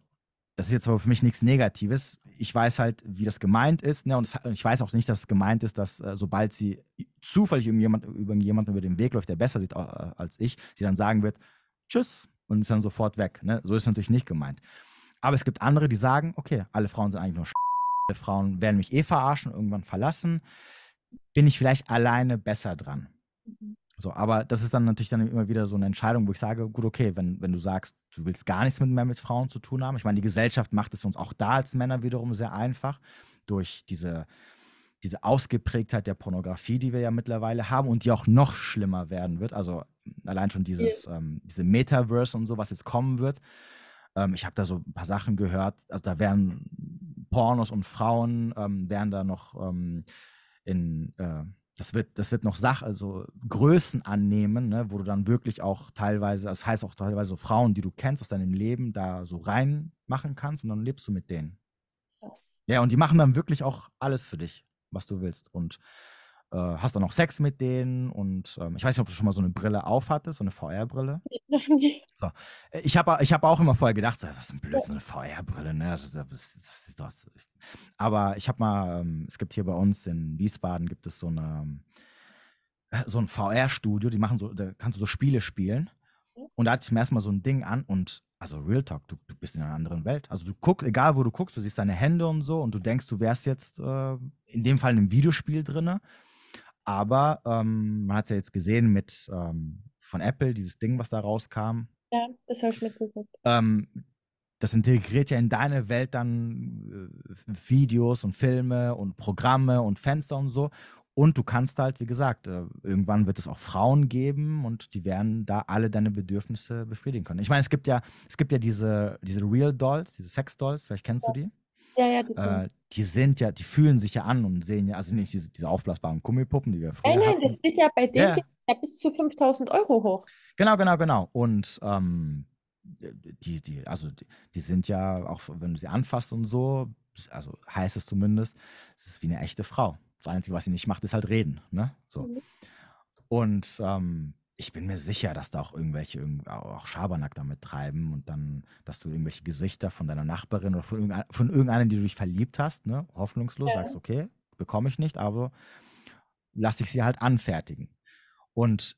Das ist jetzt aber für mich nichts Negatives. Ich weiß halt, wie das gemeint ist. Ne? Und es, ich weiß auch nicht, dass es gemeint ist, dass äh, sobald sie zufällig irgendjemand, über jemanden über den Weg läuft, der besser sieht äh, als ich, sie dann sagen wird, tschüss und ist dann sofort weg. Ne? So ist es natürlich nicht gemeint. Aber es gibt andere, die sagen, okay, alle Frauen sind eigentlich nur Frauen werden mich eh verarschen, irgendwann verlassen. Bin ich vielleicht alleine besser dran? Mhm. So, aber das ist dann natürlich dann immer wieder so eine Entscheidung, wo ich sage, gut, okay, wenn, wenn du sagst, du willst gar nichts mit, mehr mit Frauen zu tun haben. Ich meine, die Gesellschaft macht es uns auch da als Männer wiederum sehr einfach durch diese, diese Ausgeprägtheit der Pornografie, die wir ja mittlerweile haben und die auch noch schlimmer werden wird. Also allein schon dieses, ja. ähm, diese Metaverse und so, was jetzt kommen wird. Ähm, ich habe da so ein paar Sachen gehört. Also da werden Pornos und Frauen ähm, werden da noch ähm, in, äh, das wird, das wird noch Sach, also Größen annehmen, ne, wo du dann wirklich auch teilweise, das heißt auch teilweise so Frauen, die du kennst aus deinem Leben, da so reinmachen kannst und dann lebst du mit denen. Was? Ja, und die machen dann wirklich auch alles für dich, was du willst. Und äh, hast dann noch Sex mit denen und ähm, ich weiß nicht, ob du schon mal so eine Brille aufhattest, so eine VR-Brille. So. Ich habe ich hab auch immer vorher gedacht, so, was ist ein Blödsinn, eine VR-Brille, ne? Also, das, das ist doch. Aber ich habe mal, ähm, es gibt hier bei uns in Wiesbaden gibt es so eine äh, so ein VR-Studio, die machen so, da kannst du so Spiele spielen. Und da hatte ich mir erstmal so ein Ding an und also Real Talk, du, du, bist in einer anderen Welt. Also du guckst, egal wo du guckst, du siehst deine Hände und so und du denkst, du wärst jetzt äh, in dem Fall in einem Videospiel drin. Aber ähm, man hat es ja jetzt gesehen mit ähm, von Apple, dieses Ding, was da rauskam. Ja, das habe ich mitgeguckt. Ähm, das integriert ja in deine Welt dann äh, Videos und Filme und Programme und Fenster und so. Und du kannst halt, wie gesagt, äh, irgendwann wird es auch Frauen geben und die werden da alle deine Bedürfnisse befriedigen können. Ich meine, es gibt ja, es gibt ja diese, diese Real Dolls, diese Sex Dolls, vielleicht kennst ja. du die? Ja, ja, die, äh, die sind ja, die fühlen sich ja an und sehen ja, also nicht diese, diese aufblasbaren Gummipuppen, die wir früher Nein, nein, hatten. das geht ja bei denen Ja, ja bis zu 5000 Euro hoch. genau, genau, genau. Und ähm, die, die, also die, die sind ja, auch wenn du sie anfasst und so, also heißt es zumindest, es ist wie eine echte Frau. Das Einzige, was sie nicht macht, ist halt reden, ne? So. Mhm. Und ähm, ich bin mir sicher, dass da auch irgendwelche auch Schabernack damit treiben und dann, dass du irgendwelche Gesichter von deiner Nachbarin oder von, irgendein, von irgendeinem, die du dich verliebt hast, ne, hoffnungslos, Ja. sagst, okay, bekomme ich nicht, aber lass ich sie halt anfertigen. Und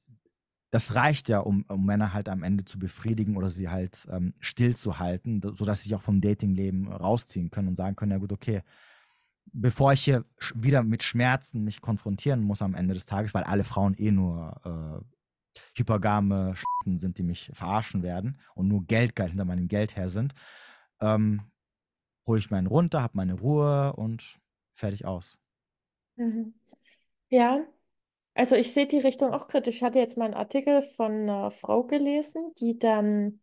das reicht ja, um, um Männer halt am Ende zu befriedigen oder sie halt ähm, stillzuhalten, sodass sie sich auch vom Datingleben rausziehen können und sagen können, ja gut, okay, bevor ich hier wieder mit Schmerzen mich konfrontieren muss am Ende des Tages, weil alle Frauen eh nur hypergame sind, die mich verarschen werden und nur Geldgeil hinter meinem Geld her sind, ähm, hole ich meinen runter, habe meine Ruhe und fertig aus. Mhm. Ja, also ich sehe die Richtung auch kritisch. Ich hatte jetzt mal einen Artikel von einer Frau gelesen, die dann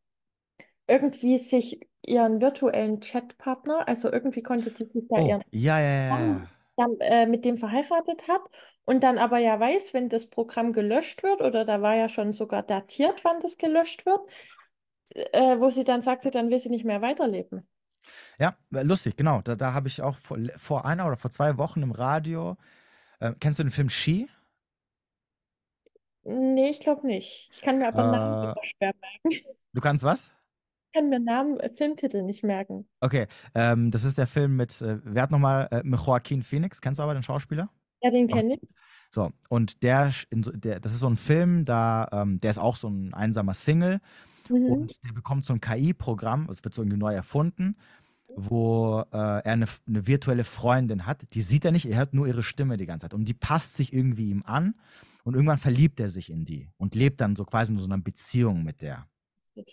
irgendwie sich ihren virtuellen Chatpartner, also irgendwie konnte die sich da Oh, ihren ja, ja, ja, Mann ja. dann, äh, mit dem verheiratet hat und dann aber ja weiß, wenn das Programm gelöscht wird, oder da war ja schon sogar datiert, wann das gelöscht wird, äh, wo sie dann sagte, dann will sie nicht mehr weiterleben. Ja, lustig, genau. Da, da habe ich auch vor, vor einer oder vor zwei Wochen im Radio, äh, kennst du den Film She? Nee, ich glaube nicht. Ich kann mir aber Namen Äh, immer schwer merken. du kannst was? Ich kann mir Namen, äh, Filmtitel nicht merken. Okay, ähm, das ist der Film mit, äh, wer hat nochmal, äh, mit Joaquin Phoenix, kennst du aber den Schauspieler? Ja, den Doch. kenne ich. So, und der, der, das ist so ein Film, da, ähm, der ist auch so ein einsamer Single Mhm. und der bekommt so ein KI-Programm, es wird so irgendwie neu erfunden, wo äh, er eine, eine virtuelle Freundin hat, die sieht er nicht, er hört nur ihre Stimme die ganze Zeit und die passt sich irgendwie ihm an und irgendwann verliebt er sich in die und lebt dann so quasi in so einer Beziehung mit der.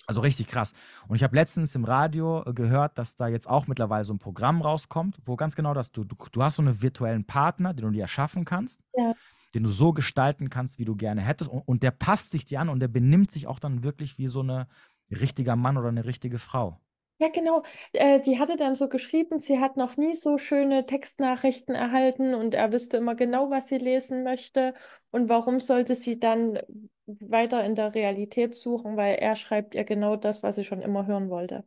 Also richtig krass. Und ich habe letztens im Radio äh, gehört, dass da jetzt auch mittlerweile so ein Programm rauskommt, wo ganz genau das, du, du, du hast so einen virtuellen Partner, den du dir erschaffen kannst, Ja. den du so gestalten kannst, wie du gerne hättest. Und, und der passt sich dir an und der benimmt sich auch dann wirklich wie so ein richtiger Mann oder eine richtige Frau. Ja, genau. Äh, die hatte dann so geschrieben, sie hat noch nie so schöne Textnachrichten erhalten und er wüsste immer genau, was sie lesen möchte. Und warum sollte sie dann weiter in der Realität suchen, weil er schreibt ihr genau das, was sie schon immer hören wollte.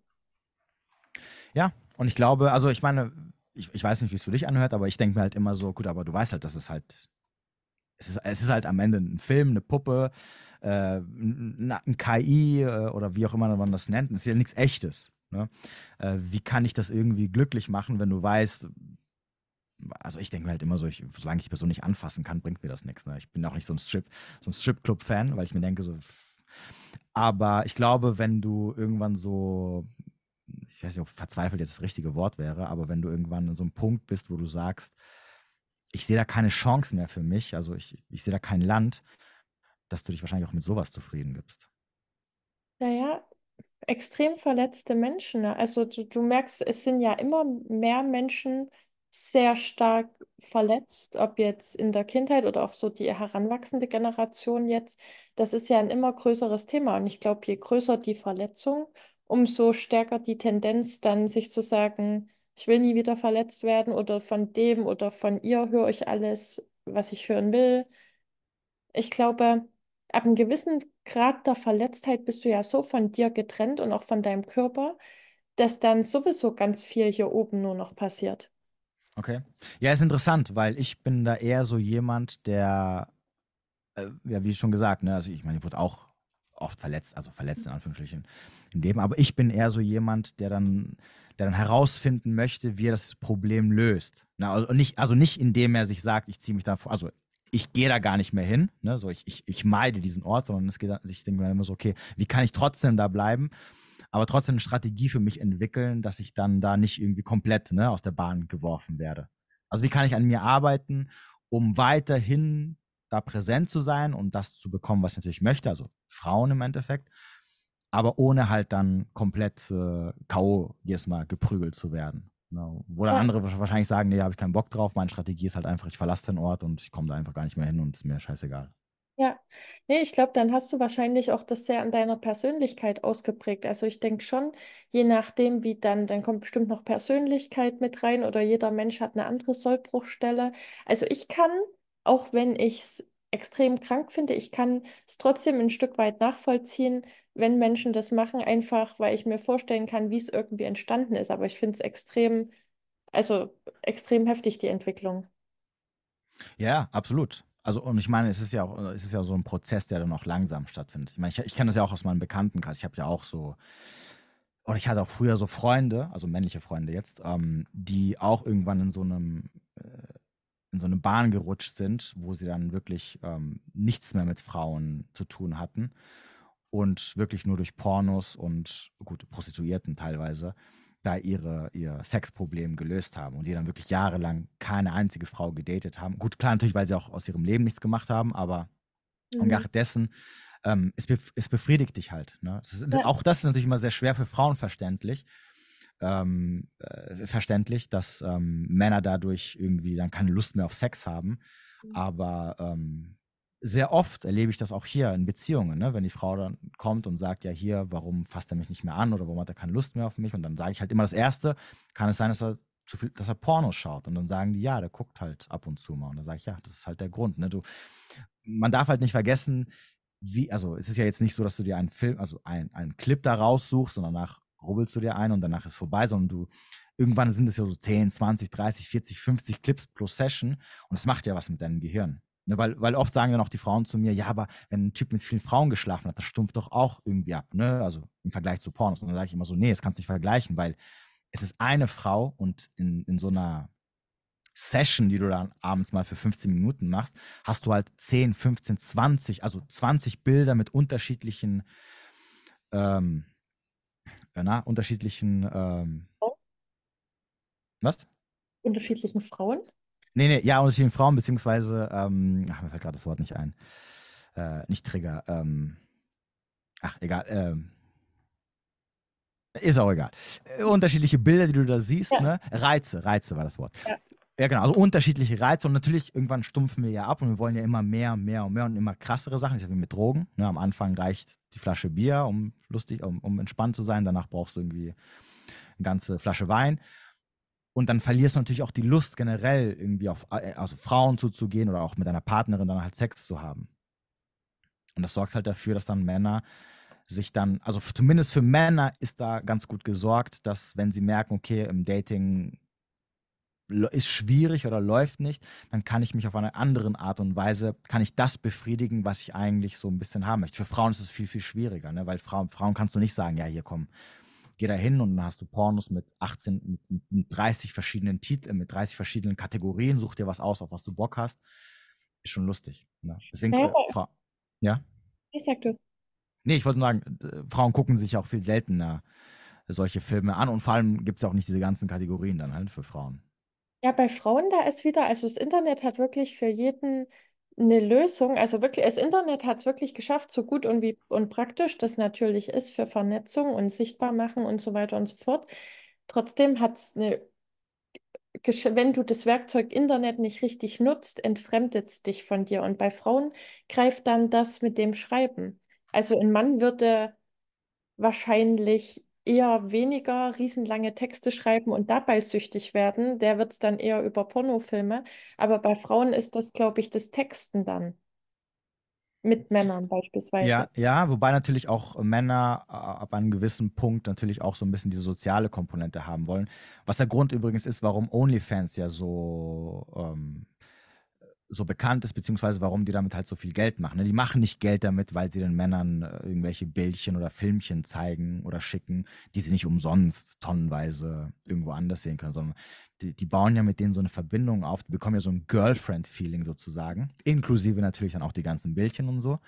Ja, und ich glaube, also ich meine, ich, ich weiß nicht, wie es für dich anhört, aber ich denke mir halt immer so, gut, aber du weißt halt, dass es halt, es ist, es ist halt am Ende ein Film, eine Puppe, äh, ein, ein KI äh, oder wie auch immer man das nennt. Es ist ja nichts Echtes. Ne? Äh, wie kann ich das irgendwie glücklich machen, wenn du weißt, also ich denke halt immer so, ich, solange ich die Person nicht anfassen kann, bringt mir das nichts. Ne? Ich bin auch nicht so ein Strip, so ein Stripclub-Fan, weil ich mir denke, so. Aber ich glaube, wenn du irgendwann so, ich weiß nicht, ob verzweifelt jetzt das richtige Wort wäre, aber wenn du irgendwann an so einem Punkt bist, wo du sagst, ich sehe da keine Chance mehr für mich, also ich, ich sehe da kein Land, dass du dich wahrscheinlich auch mit sowas zufrieden gibst. Naja, extrem verletzte Menschen. Ne? Also du, du merkst, es sind ja immer mehr Menschen sehr stark verletzt, ob jetzt in der Kindheit oder auch so die heranwachsende Generation jetzt. Das ist ja ein immer größeres Thema. Und ich glaube, je größer die Verletzung, umso stärker die Tendenz dann, sich zu sagen, ich will nie wieder verletzt werden oder von dem oder von ihr höre ich alles, was ich hören will. Ich glaube, ab einem gewissen Grad der Verletztheit bist du ja so von dir getrennt und auch von deinem Körper, dass dann sowieso ganz viel hier oben nur noch passiert. Okay. Ja, ist interessant, weil ich bin da eher so jemand, der, äh, ja, wie schon gesagt, ne, also ich meine, ich wurde auch oft verletzt, also verletzt in Anführungsstrichen im Leben, aber ich bin eher so jemand, der dann, der dann herausfinden möchte, wie er das Problem löst. Na, also nicht, also nicht indem er sich sagt, ich ziehe mich da vor, also ich gehe da gar nicht mehr hin, ne, so ich, ich, ich meide diesen Ort, sondern es geht, ich denke mir immer so, okay, wie kann ich trotzdem da bleiben? aber trotzdem eine Strategie für mich entwickeln, dass ich dann da nicht irgendwie komplett ne, aus der Bahn geworfen werde. Also wie kann ich an mir arbeiten, um weiterhin da präsent zu sein und das zu bekommen, was ich natürlich möchte, also Frauen im Endeffekt, aber ohne halt dann komplett äh, K.O. jedes Mal geprügelt zu werden. Genau. Wo dann ja. andere wahrscheinlich sagen, nee, habe ich keinen Bock drauf, meine Strategie ist halt einfach, ich verlasse den Ort und ich komme da einfach gar nicht mehr hin und ist mir scheißegal. Ja, nee, ich glaube, dann hast du wahrscheinlich auch das sehr an deiner Persönlichkeit ausgeprägt. Also ich denke schon, je nachdem, wie dann, dann kommt bestimmt noch Persönlichkeit mit rein oder jeder Mensch hat eine andere Sollbruchstelle. Also ich kann, auch wenn ich es extrem krank finde, ich kann es trotzdem ein Stück weit nachvollziehen, wenn Menschen das machen, einfach weil ich mir vorstellen kann, wie es irgendwie entstanden ist. Aber ich finde es extrem, also extrem heftig, die Entwicklung. Ja, absolut. Also, und ich meine, es ist ja auch, es ist ja so ein Prozess, der dann auch langsam stattfindet. Ich meine, ich, ich kenne das ja auch aus meinem Bekanntenkreis. Ich habe ja auch so, oder ich hatte auch früher so Freunde, also männliche Freunde jetzt, ähm, die auch irgendwann in so einem, äh, in so eine Bahn gerutscht sind, wo sie dann wirklich ähm, nichts mehr mit Frauen zu tun hatten und wirklich nur durch Pornos und gute Prostituierten teilweise da ihre, ihr Sexproblem gelöst haben und die dann wirklich jahrelang keine einzige Frau gedatet haben. Gut, klar, natürlich, weil sie auch aus ihrem Leben nichts gemacht haben, aber mhm. und dessen, ähm, es, bef es, befriedigt dich halt. Ne? Ist, ja. Auch das ist natürlich immer sehr schwer für Frauen verständlich. Ähm, äh, verständlich, dass ähm, Männer dadurch irgendwie dann keine Lust mehr auf Sex haben. Mhm. Aber ähm, sehr oft erlebe ich das auch hier in Beziehungen, ne? wenn die Frau dann kommt und sagt, ja hier, warum fasst er mich nicht mehr an oder warum hat er keine Lust mehr auf mich? Und dann sage ich halt immer das Erste, kann es sein, dass er zu viel, dass er Pornos schaut? Und dann sagen die, ja, der guckt halt ab und zu mal. Und dann sage ich, ja, das ist halt der Grund. Ne? Du, man darf halt nicht vergessen, wie, also es ist ja jetzt nicht so, dass du dir einen Film, also einen, einen Clip da raussuchst und danach rubbelst du dir ein und danach ist vorbei, sondern du, irgendwann sind es ja so 10, 20, 30, 40, 50 Clips pro Session und es macht ja was mit deinem Gehirn. Ne, weil, weil oft sagen dann auch die Frauen zu mir, ja, aber wenn ein Typ mit vielen Frauen geschlafen hat, das stumpft doch auch irgendwie ab, ne? Also im Vergleich zu Pornos. Und dann sage ich immer so, nee, das kannst du nicht vergleichen, weil es ist eine Frau und in, in so einer Session, die du dann abends mal für 15 Minuten machst, hast du halt 10, 15, 20, also 20 Bilder mit unterschiedlichen, ähm, na, unterschiedlichen, ähm, was? Unterschiedlichen Frauen? Nee, nee, ja, unterschiedlichen Frauen, beziehungsweise, ähm, ach, mir fällt gerade das Wort nicht ein. Äh, nicht Trigger, ähm, ach, egal, ähm, Ist auch egal. Äh, unterschiedliche Bilder, die du da siehst, Ja. ne? Reize, Reize war das Wort. Ja. Ja, genau. Also unterschiedliche Reize und natürlich irgendwann stumpfen wir ja ab und wir wollen ja immer mehr, mehr und mehr und immer krassere Sachen. Das ist ja wie mit Drogen. Ne? Am Anfang reicht die Flasche Bier, um lustig, um, um entspannt zu sein. Danach brauchst du irgendwie eine ganze Flasche Wein. Und dann verlierst du natürlich auch die Lust generell irgendwie auf äh, also Frauen zuzugehen oder auch mit deiner Partnerin dann halt Sex zu haben. Und das sorgt halt dafür, dass dann Männer sich dann, also zumindest für Männer ist da ganz gut gesorgt, dass wenn sie merken, okay, im Dating ist schwierig oder läuft nicht, dann kann ich mich auf eine andere Art und Weise, kann ich das befriedigen, was ich eigentlich so ein bisschen haben möchte. Für Frauen ist es viel, viel schwieriger, ne? weil Frauen, Frauen kannst du nicht sagen, ja, hier komm, geh da hin und dann hast du Pornos mit 18, mit, mit 30 verschiedenen Titeln, mit 30 verschiedenen Kategorien, such dir was aus, auf was du Bock hast. Ist schon lustig. Ne? Deswegen, Ja, äh, ja? Ich sag du. Nee, ich wollte nur sagen, äh, Frauen gucken sich auch viel seltener solche Filme an und vor allem gibt es auch nicht diese ganzen Kategorien dann halt für Frauen. Ja, bei Frauen, da ist wieder, also das Internet hat wirklich für jeden eine Lösung. Also wirklich, das Internet hat es wirklich geschafft, so gut und wie und praktisch das natürlich ist für Vernetzung und Sichtbarmachen und so weiter und so fort. Trotzdem hat es eine, wenn du das Werkzeug Internet nicht richtig nutzt, entfremdet es dich von dir. Und bei Frauen greift dann das mit dem Schreiben. Also ein Mann würde wahrscheinlich eher weniger riesenlange Texte schreiben und dabei süchtig werden. Der wird es dann eher über Pornofilme. Aber bei Frauen ist das, glaube ich, das Texten dann. Mit Männern beispielsweise. Ja, ja, wobei natürlich auch Männer äh, ab einem gewissen Punkt natürlich auch so ein bisschen diese soziale Komponente haben wollen. Was der Grund übrigens ist, warum OnlyFans ja so, ähm, so bekannt ist, beziehungsweise warum die damit halt so viel Geld machen. ne? Die machen nicht Geld damit, weil sie den Männern äh, irgendwelche Bildchen oder Filmchen zeigen oder schicken, die sie nicht umsonst tonnenweise irgendwo anders sehen können, sondern die, die bauen ja mit denen so eine Verbindung auf, die bekommen ja so ein Girlfriend-Feeling sozusagen, inklusive natürlich dann auch die ganzen Bildchen und so.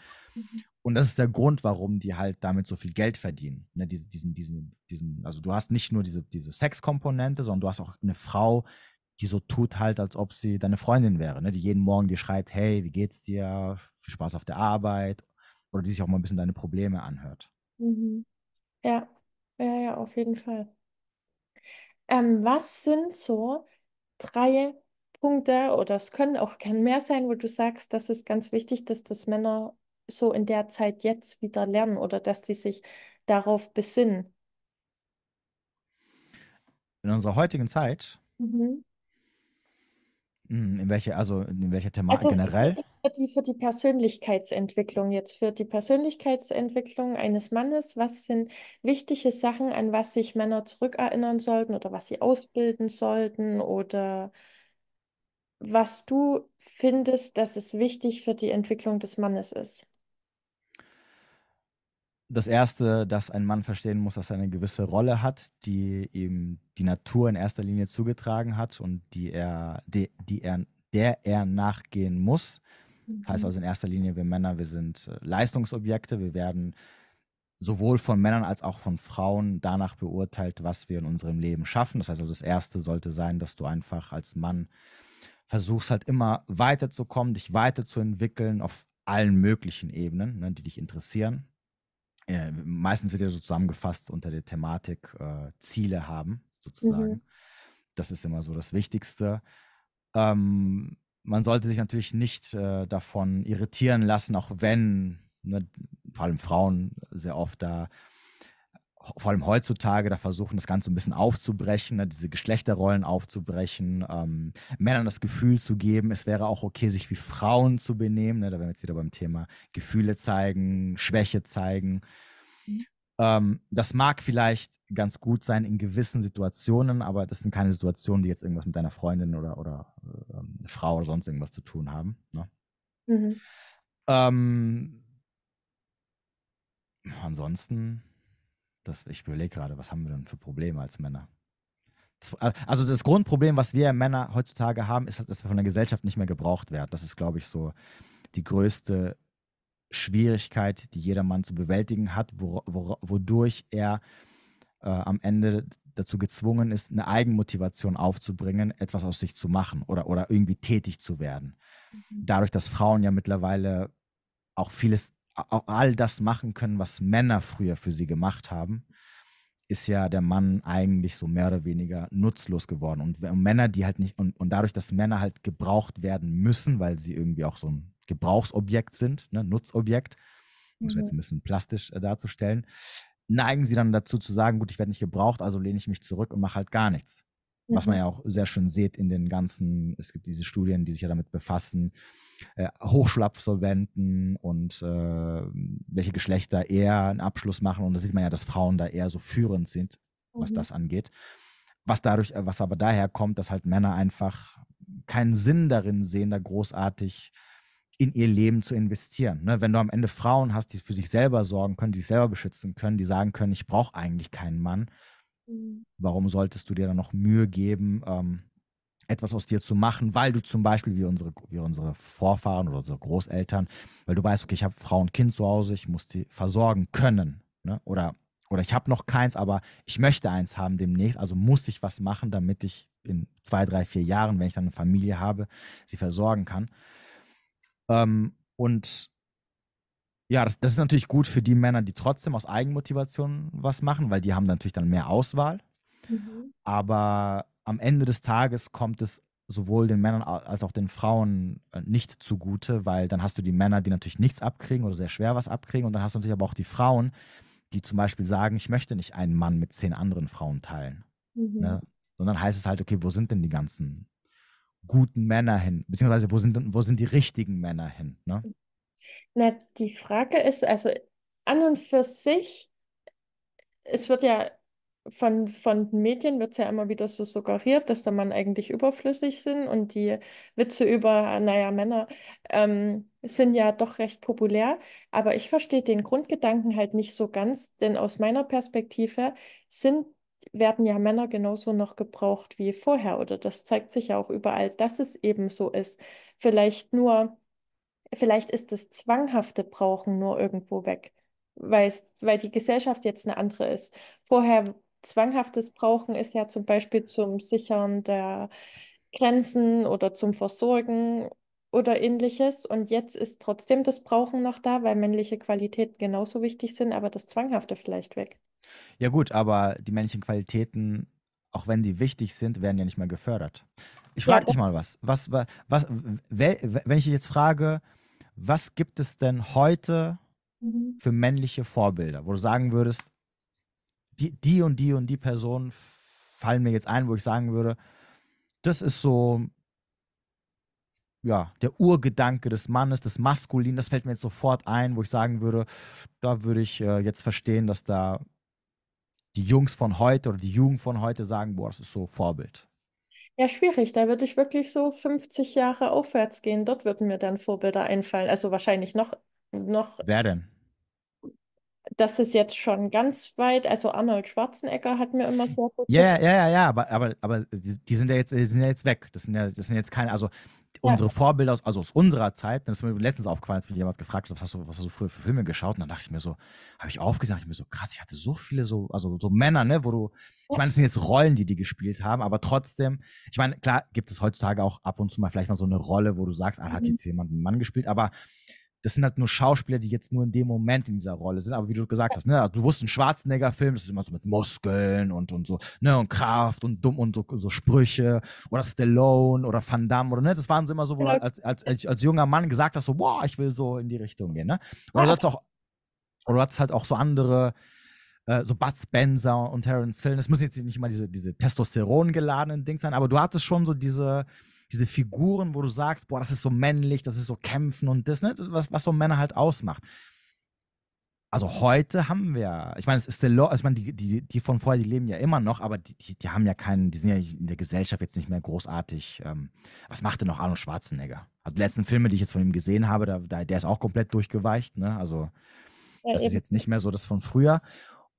Und das ist der Grund, warum die halt damit so viel Geld verdienen. Ne, diese, diesen, diesen, diesen, also du hast nicht nur diese, diese Sexkomponente, sondern du hast auch eine Frau, die so tut halt, als ob sie deine Freundin wäre, ne? die jeden Morgen dir schreibt, hey, wie geht's dir? Viel Spaß auf der Arbeit. Oder die sich auch mal ein bisschen deine Probleme anhört. Mhm. Ja, ja, ja, auf jeden Fall. Ähm, was sind so drei Punkte, oder es können auch gern mehr sein, wo du sagst, das ist ganz wichtig, dass das Männer so in der Zeit jetzt wieder lernen oder dass die sich darauf besinnen? In unserer heutigen Zeit, Mhm. Mh, in welcher, also in welcher Thematik Also generell? für die, für die Persönlichkeitsentwicklung jetzt, für die Persönlichkeitsentwicklung eines Mannes, was sind wichtige Sachen, an was sich Männer zurückerinnern sollten oder was sie ausbilden sollten oder was du findest, dass es wichtig für die Entwicklung des Mannes ist? Das erste, dass ein Mann verstehen muss, dass er eine gewisse Rolle hat, die ihm die Natur in erster Linie zugetragen hat und die er, die, die er, der er nachgehen muss. Das heißt Mhm. also in erster Linie, wir Männer, wir sind äh, Leistungsobjekte. Wir werden sowohl von Männern als auch von Frauen danach beurteilt, was wir in unserem Leben schaffen. Das heißt also, das erste sollte sein, dass du einfach als Mann versuchst halt immer weiterzukommen, dich weiterzuentwickeln auf allen möglichen Ebenen, ne, die dich interessieren. Äh, meistens wird ja so zusammengefasst unter der Thematik äh, Ziele haben, sozusagen. Mhm. Das ist immer so das Wichtigste. Ähm, man sollte sich natürlich nicht äh, davon irritieren lassen, auch wenn ne, vor allem Frauen sehr oft da, vor allem heutzutage, da versuchen, das Ganze ein bisschen aufzubrechen, ne, diese Geschlechterrollen aufzubrechen, ähm, Männern das Gefühl zu geben, es wäre auch okay, sich wie Frauen zu benehmen. Ne, da wären wir jetzt wieder beim Thema Gefühle zeigen, Schwäche zeigen. Mhm. Ähm, das mag vielleicht ganz gut sein in gewissen Situationen, aber das sind keine Situationen, die jetzt irgendwas mit deiner Freundin oder, oder ähm, Frau oder sonst irgendwas zu tun haben. Ne? Mhm. Ähm, ansonsten, das, ich überlege gerade, was haben wir denn für Probleme als Männer? Das, also das Grundproblem, was wir Männer heutzutage haben, ist, dass wir von der Gesellschaft nicht mehr gebraucht werden. Das ist, glaube ich, so die größte Schwierigkeit, die jeder Mann zu bewältigen hat, wo, wo, wodurch er äh, am Ende dazu gezwungen ist, eine Eigenmotivation aufzubringen, etwas aus sich zu machen oder, oder irgendwie tätig zu werden. Mhm. Dadurch, dass Frauen ja mittlerweile auch vieles, all das machen können, was Männer früher für sie gemacht haben, ist ja der Mann eigentlich so mehr oder weniger nutzlos geworden. Und Männer, die halt nicht, und, und dadurch, dass Männer halt gebraucht werden müssen, weil sie irgendwie auch so ein Gebrauchsobjekt sind, ne, Nutzobjekt, um es jetzt ein bisschen plastisch äh, darzustellen, neigen sie dann dazu zu sagen, gut, ich werde nicht gebraucht, also lehne ich mich zurück und mache halt gar nichts. Was man mhm. ja auch sehr schön sieht in den ganzen, es gibt diese Studien, die sich ja damit befassen, äh, Hochschulabsolventen und äh, welche Geschlechter eher einen Abschluss machen. Und da sieht man ja, dass Frauen da eher so führend sind, was mhm. das angeht. Was dadurch, äh, was aber daher kommt, dass halt Männer einfach keinen Sinn darin sehen, da großartig in ihr Leben zu investieren. Ne? Wenn du am Ende Frauen hast, die für sich selber sorgen können, die sich selber beschützen können, die sagen können, ich brauche eigentlich keinen Mann, mhm. warum solltest du dir dann noch Mühe geben, ähm, etwas aus dir zu machen, weil du zum Beispiel wie unsere, wie unsere Vorfahren oder unsere Großeltern, weil du weißt, okay, ich habe Frau und Kind zu Hause, ich muss die versorgen können. Ne? Oder, oder ich habe noch keins, aber ich möchte eins haben demnächst, also muss ich was machen, damit ich in zwei, drei, vier Jahren, wenn ich dann eine Familie habe, sie versorgen kann. Ähm, und ja, das, das ist natürlich gut für die Männer, die trotzdem aus Eigenmotivation was machen, weil die haben natürlich dann mehr Auswahl. Mhm. Aber am Ende des Tages kommt es sowohl den Männern als auch den Frauen äh, nicht zugute, weil dann hast du die Männer, die natürlich nichts abkriegen oder sehr schwer was abkriegen und dann hast du natürlich aber auch die Frauen, die zum Beispiel sagen, ich möchte nicht einen Mann mit zehn anderen Frauen teilen. Mhm. Ne? Und dann heißt es halt, okay, wo sind denn die ganzen guten Männer hin? Beziehungsweise wo sind, wo sind die richtigen Männer hin? Ne? Na, die Frage ist, also an und für sich, es wird ja von, von Medien wird es ja immer wieder so suggeriert, dass der Mann eigentlich überflüssig sind und die Witze über, naja, Männer ähm, sind ja doch recht populär. Aber ich verstehe den Grundgedanken halt nicht so ganz, denn aus meiner Perspektive sind, werden ja Männer genauso noch gebraucht wie vorher oder das zeigt sich ja auch überall, dass es eben so ist. Vielleicht nur, vielleicht ist das zwanghafte Brauchen nur irgendwo weg. Weil, die Gesellschaft jetzt eine andere ist. Vorher zwanghaftes Brauchen ist ja zum Beispiel zum Sichern der Grenzen oder zum Versorgen oder ähnliches. Und jetzt ist trotzdem das Brauchen noch da, weil männliche Qualitäten genauso wichtig sind, aber das Zwanghafte vielleicht weg. Ja gut, aber die männlichen Qualitäten, auch wenn die wichtig sind, werden ja nicht mehr gefördert. Ich frage ja, dich mal was. Was, was, was. Wenn ich dich jetzt frage, was gibt es denn heute mhm. für männliche Vorbilder, wo du sagen würdest, die, die und die und die Personen fallen mir jetzt ein, wo ich sagen würde, das ist so, ja, der Urgedanke des Mannes, des Maskulin, das fällt mir jetzt sofort ein, wo ich sagen würde, da würde ich äh, jetzt verstehen, dass da die Jungs von heute oder die Jugend von heute sagen, boah, das ist so Vorbild. Ja, schwierig. Da würde ich wirklich so 50 Jahre aufwärts gehen. Dort würden mir dann Vorbilder einfallen. Also wahrscheinlich noch, noch. Wer denn? das ist jetzt schon ganz weit. Also Arnold Schwarzenegger hat mir immer sehr gut. Ja, ja, ja, ja, aber, aber, aber die, die, sind ja jetzt, die sind ja jetzt weg. Das sind ja, das sind jetzt keine, also unsere. Vorbilder, aus, also aus unserer Zeit, das ist mir letztens aufgefallen, als mich jemand gefragt hat, was hast du, was hast du früher für Filme geschaut? Und dann dachte ich mir so, habe ich aufgesagt, ich mir so, krass, ich hatte so viele so, also so Männer, ne, wo du, ich meine, es sind jetzt Rollen, die die gespielt haben, aber trotzdem, ich meine, klar gibt es heutzutage auch ab und zu mal vielleicht mal so eine Rolle, wo du sagst, ah, hat mhm. jetzt jemand einen Mann gespielt, aber das sind halt nur Schauspieler, die jetzt nur in dem Moment in dieser Rolle sind. Aber wie du gesagt hast, ne, also du wusstest, ein Schwarzenegger-Film, das ist immer so mit Muskeln und, und so, ne, und Kraft und dumm und so, so Sprüche. Oder Stallone oder Van Damme oder ne, das waren so immer so, wo du als, als, als, als junger Mann gesagt hast, so, boah, ich will so in die Richtung gehen, ne? Oder du hattest auch, oder du hattest halt auch so andere, äh, so Bud Spencer und Terence Hill. Das müssen jetzt nicht immer diese, diese Testosteron geladenen Dings sein, aber du hattest schon so diese, diese Figuren, wo du sagst, boah, das ist so männlich, das ist so kämpfen und das, ne? was, was so Männer halt ausmacht. Also heute haben wir, ich meine, es ist also ich meine, die, die, die von vorher, die leben ja immer noch, aber die, die, die, haben ja keinen, die sind ja in der Gesellschaft jetzt nicht mehr großartig. Ähm, was macht denn noch Arnold Schwarzenegger? Also die letzten Filme, die ich jetzt von ihm gesehen habe, da, da, der ist auch komplett durchgeweicht, ne? Also das ja, ist jetzt nicht mehr so das von früher.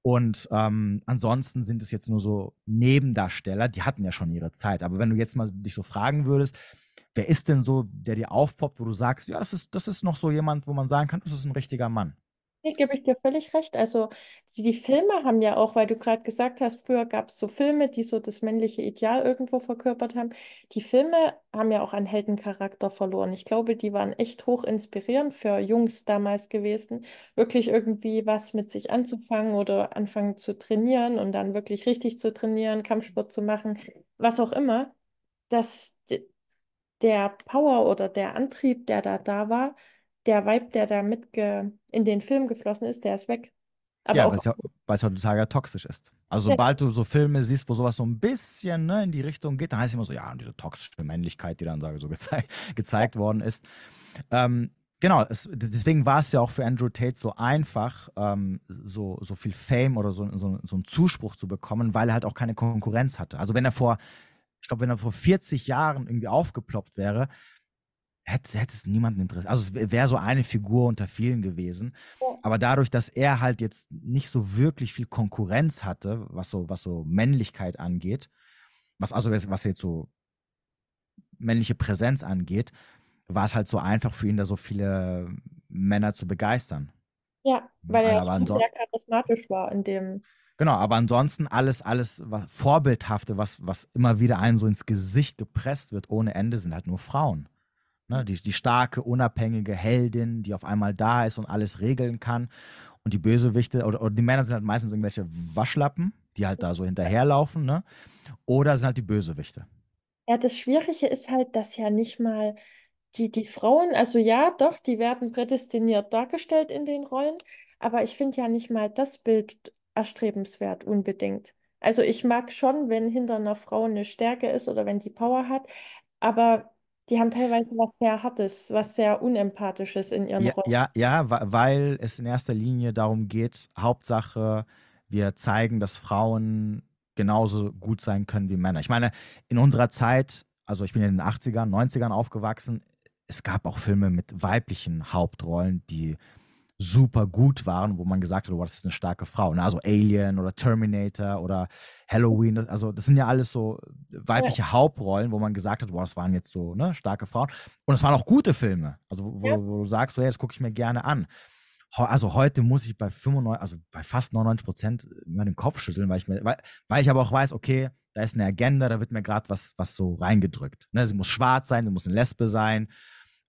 Und ähm, ansonsten sind es jetzt nur so Nebendarsteller, die hatten ja schon ihre Zeit. Aber wenn du jetzt mal dich so fragen würdest, wer ist denn so, der dir aufpoppt, wo du sagst, ja, das ist, das ist noch so jemand, wo man sagen kann, das ist ein richtiger Mann? Nee, gebe ich dir völlig recht. Also die, die Filme haben ja auch, weil du gerade gesagt hast, früher gab es so Filme, die so das männliche Ideal irgendwo verkörpert haben. Die Filme haben ja auch an Heldencharakter verloren. Ich glaube, die waren echt hoch inspirierend für Jungs damals gewesen, wirklich irgendwie was mit sich anzufangen oder anfangen zu trainieren und dann wirklich richtig zu trainieren, Kampfsport zu machen, was auch immer. Dass der Power oder der Antrieb, der da da war, der Vibe, der da mitge in den Film geflossen ist, der ist weg. Aber Ja, weil es ja, weil's heutzutage toxisch ist. Also sobald du so Filme siehst, wo sowas so ein bisschen ne, in die Richtung geht, dann heißt es immer so, ja, diese toxische Männlichkeit, die dann so gezei gezeigt worden ist. Ähm, genau, es, deswegen war es ja auch für Andrew Tate so einfach, ähm, so, so viel Fame oder so, so, so einen Zuspruch zu bekommen, weil er halt auch keine Konkurrenz hatte. Also wenn er vor, ich glaube, wenn er vor 40 Jahren irgendwie aufgeploppt wäre, hätte, hätte es niemanden interessiert. Also es wäre so eine Figur unter vielen gewesen. Aber dadurch, dass er halt jetzt nicht so wirklich viel Konkurrenz hatte, was so, was so Männlichkeit angeht, was also jetzt, was jetzt so männliche Präsenz angeht, war es halt so einfach für ihn, da so viele Männer zu begeistern. ja, weil er sehr charismatisch war in dem. genau, aber ansonsten alles, alles was Vorbildhafte, was, was immer wieder einem so ins Gesicht gepresst wird ohne Ende, sind halt nur Frauen. Ne? Die, die starke, unabhängige Heldin, die auf einmal da ist und alles regeln kann. Und die Bösewichte, oder, oder die Männer sind halt meistens irgendwelche Waschlappen, die halt da so hinterherlaufen, ne? Oder sind halt die Bösewichte. Ja, das Schwierige ist halt, dass ja nicht mal die, die Frauen, also ja, doch, die werden prädestiniert dargestellt in den Rollen, aber ich finde ja nicht mal das Bild erstrebenswert unbedingt. Also ich mag schon, wenn hinter einer Frau eine Stärke ist oder wenn die Power hat, aber die haben teilweise was sehr Hartes, was sehr Unempathisches in ihren Ja, Rollen. ja, ja, wa- weil es in erster Linie darum geht, Hauptsache, wir zeigen, dass Frauen genauso gut sein können wie Männer. Ich meine, in unserer Zeit, also ich bin in den 80ern, 90ern aufgewachsen, es gab auch Filme mit weiblichen Hauptrollen, die super gut waren, wo man gesagt hat, oh, das ist eine starke Frau. Ne? Also Alien oder Terminator oder Halloween, also das sind ja alles so Ja, weibliche Hauptrollen, wo man gesagt hat, boah, das waren jetzt so ne, starke Frauen. Und es waren auch gute Filme, also wo, ja, wo du sagst, so, hey, das gucke ich mir gerne an. Also heute muss ich bei 95, also bei fast 99 Prozent immer den Kopf schütteln, weil ich mir, weil, weil ich aber auch weiß, okay, da ist eine Agenda, da wird mir gerade was, was so reingedrückt. Ne? Sie muss schwarz sein, sie muss eine Lesbe sein,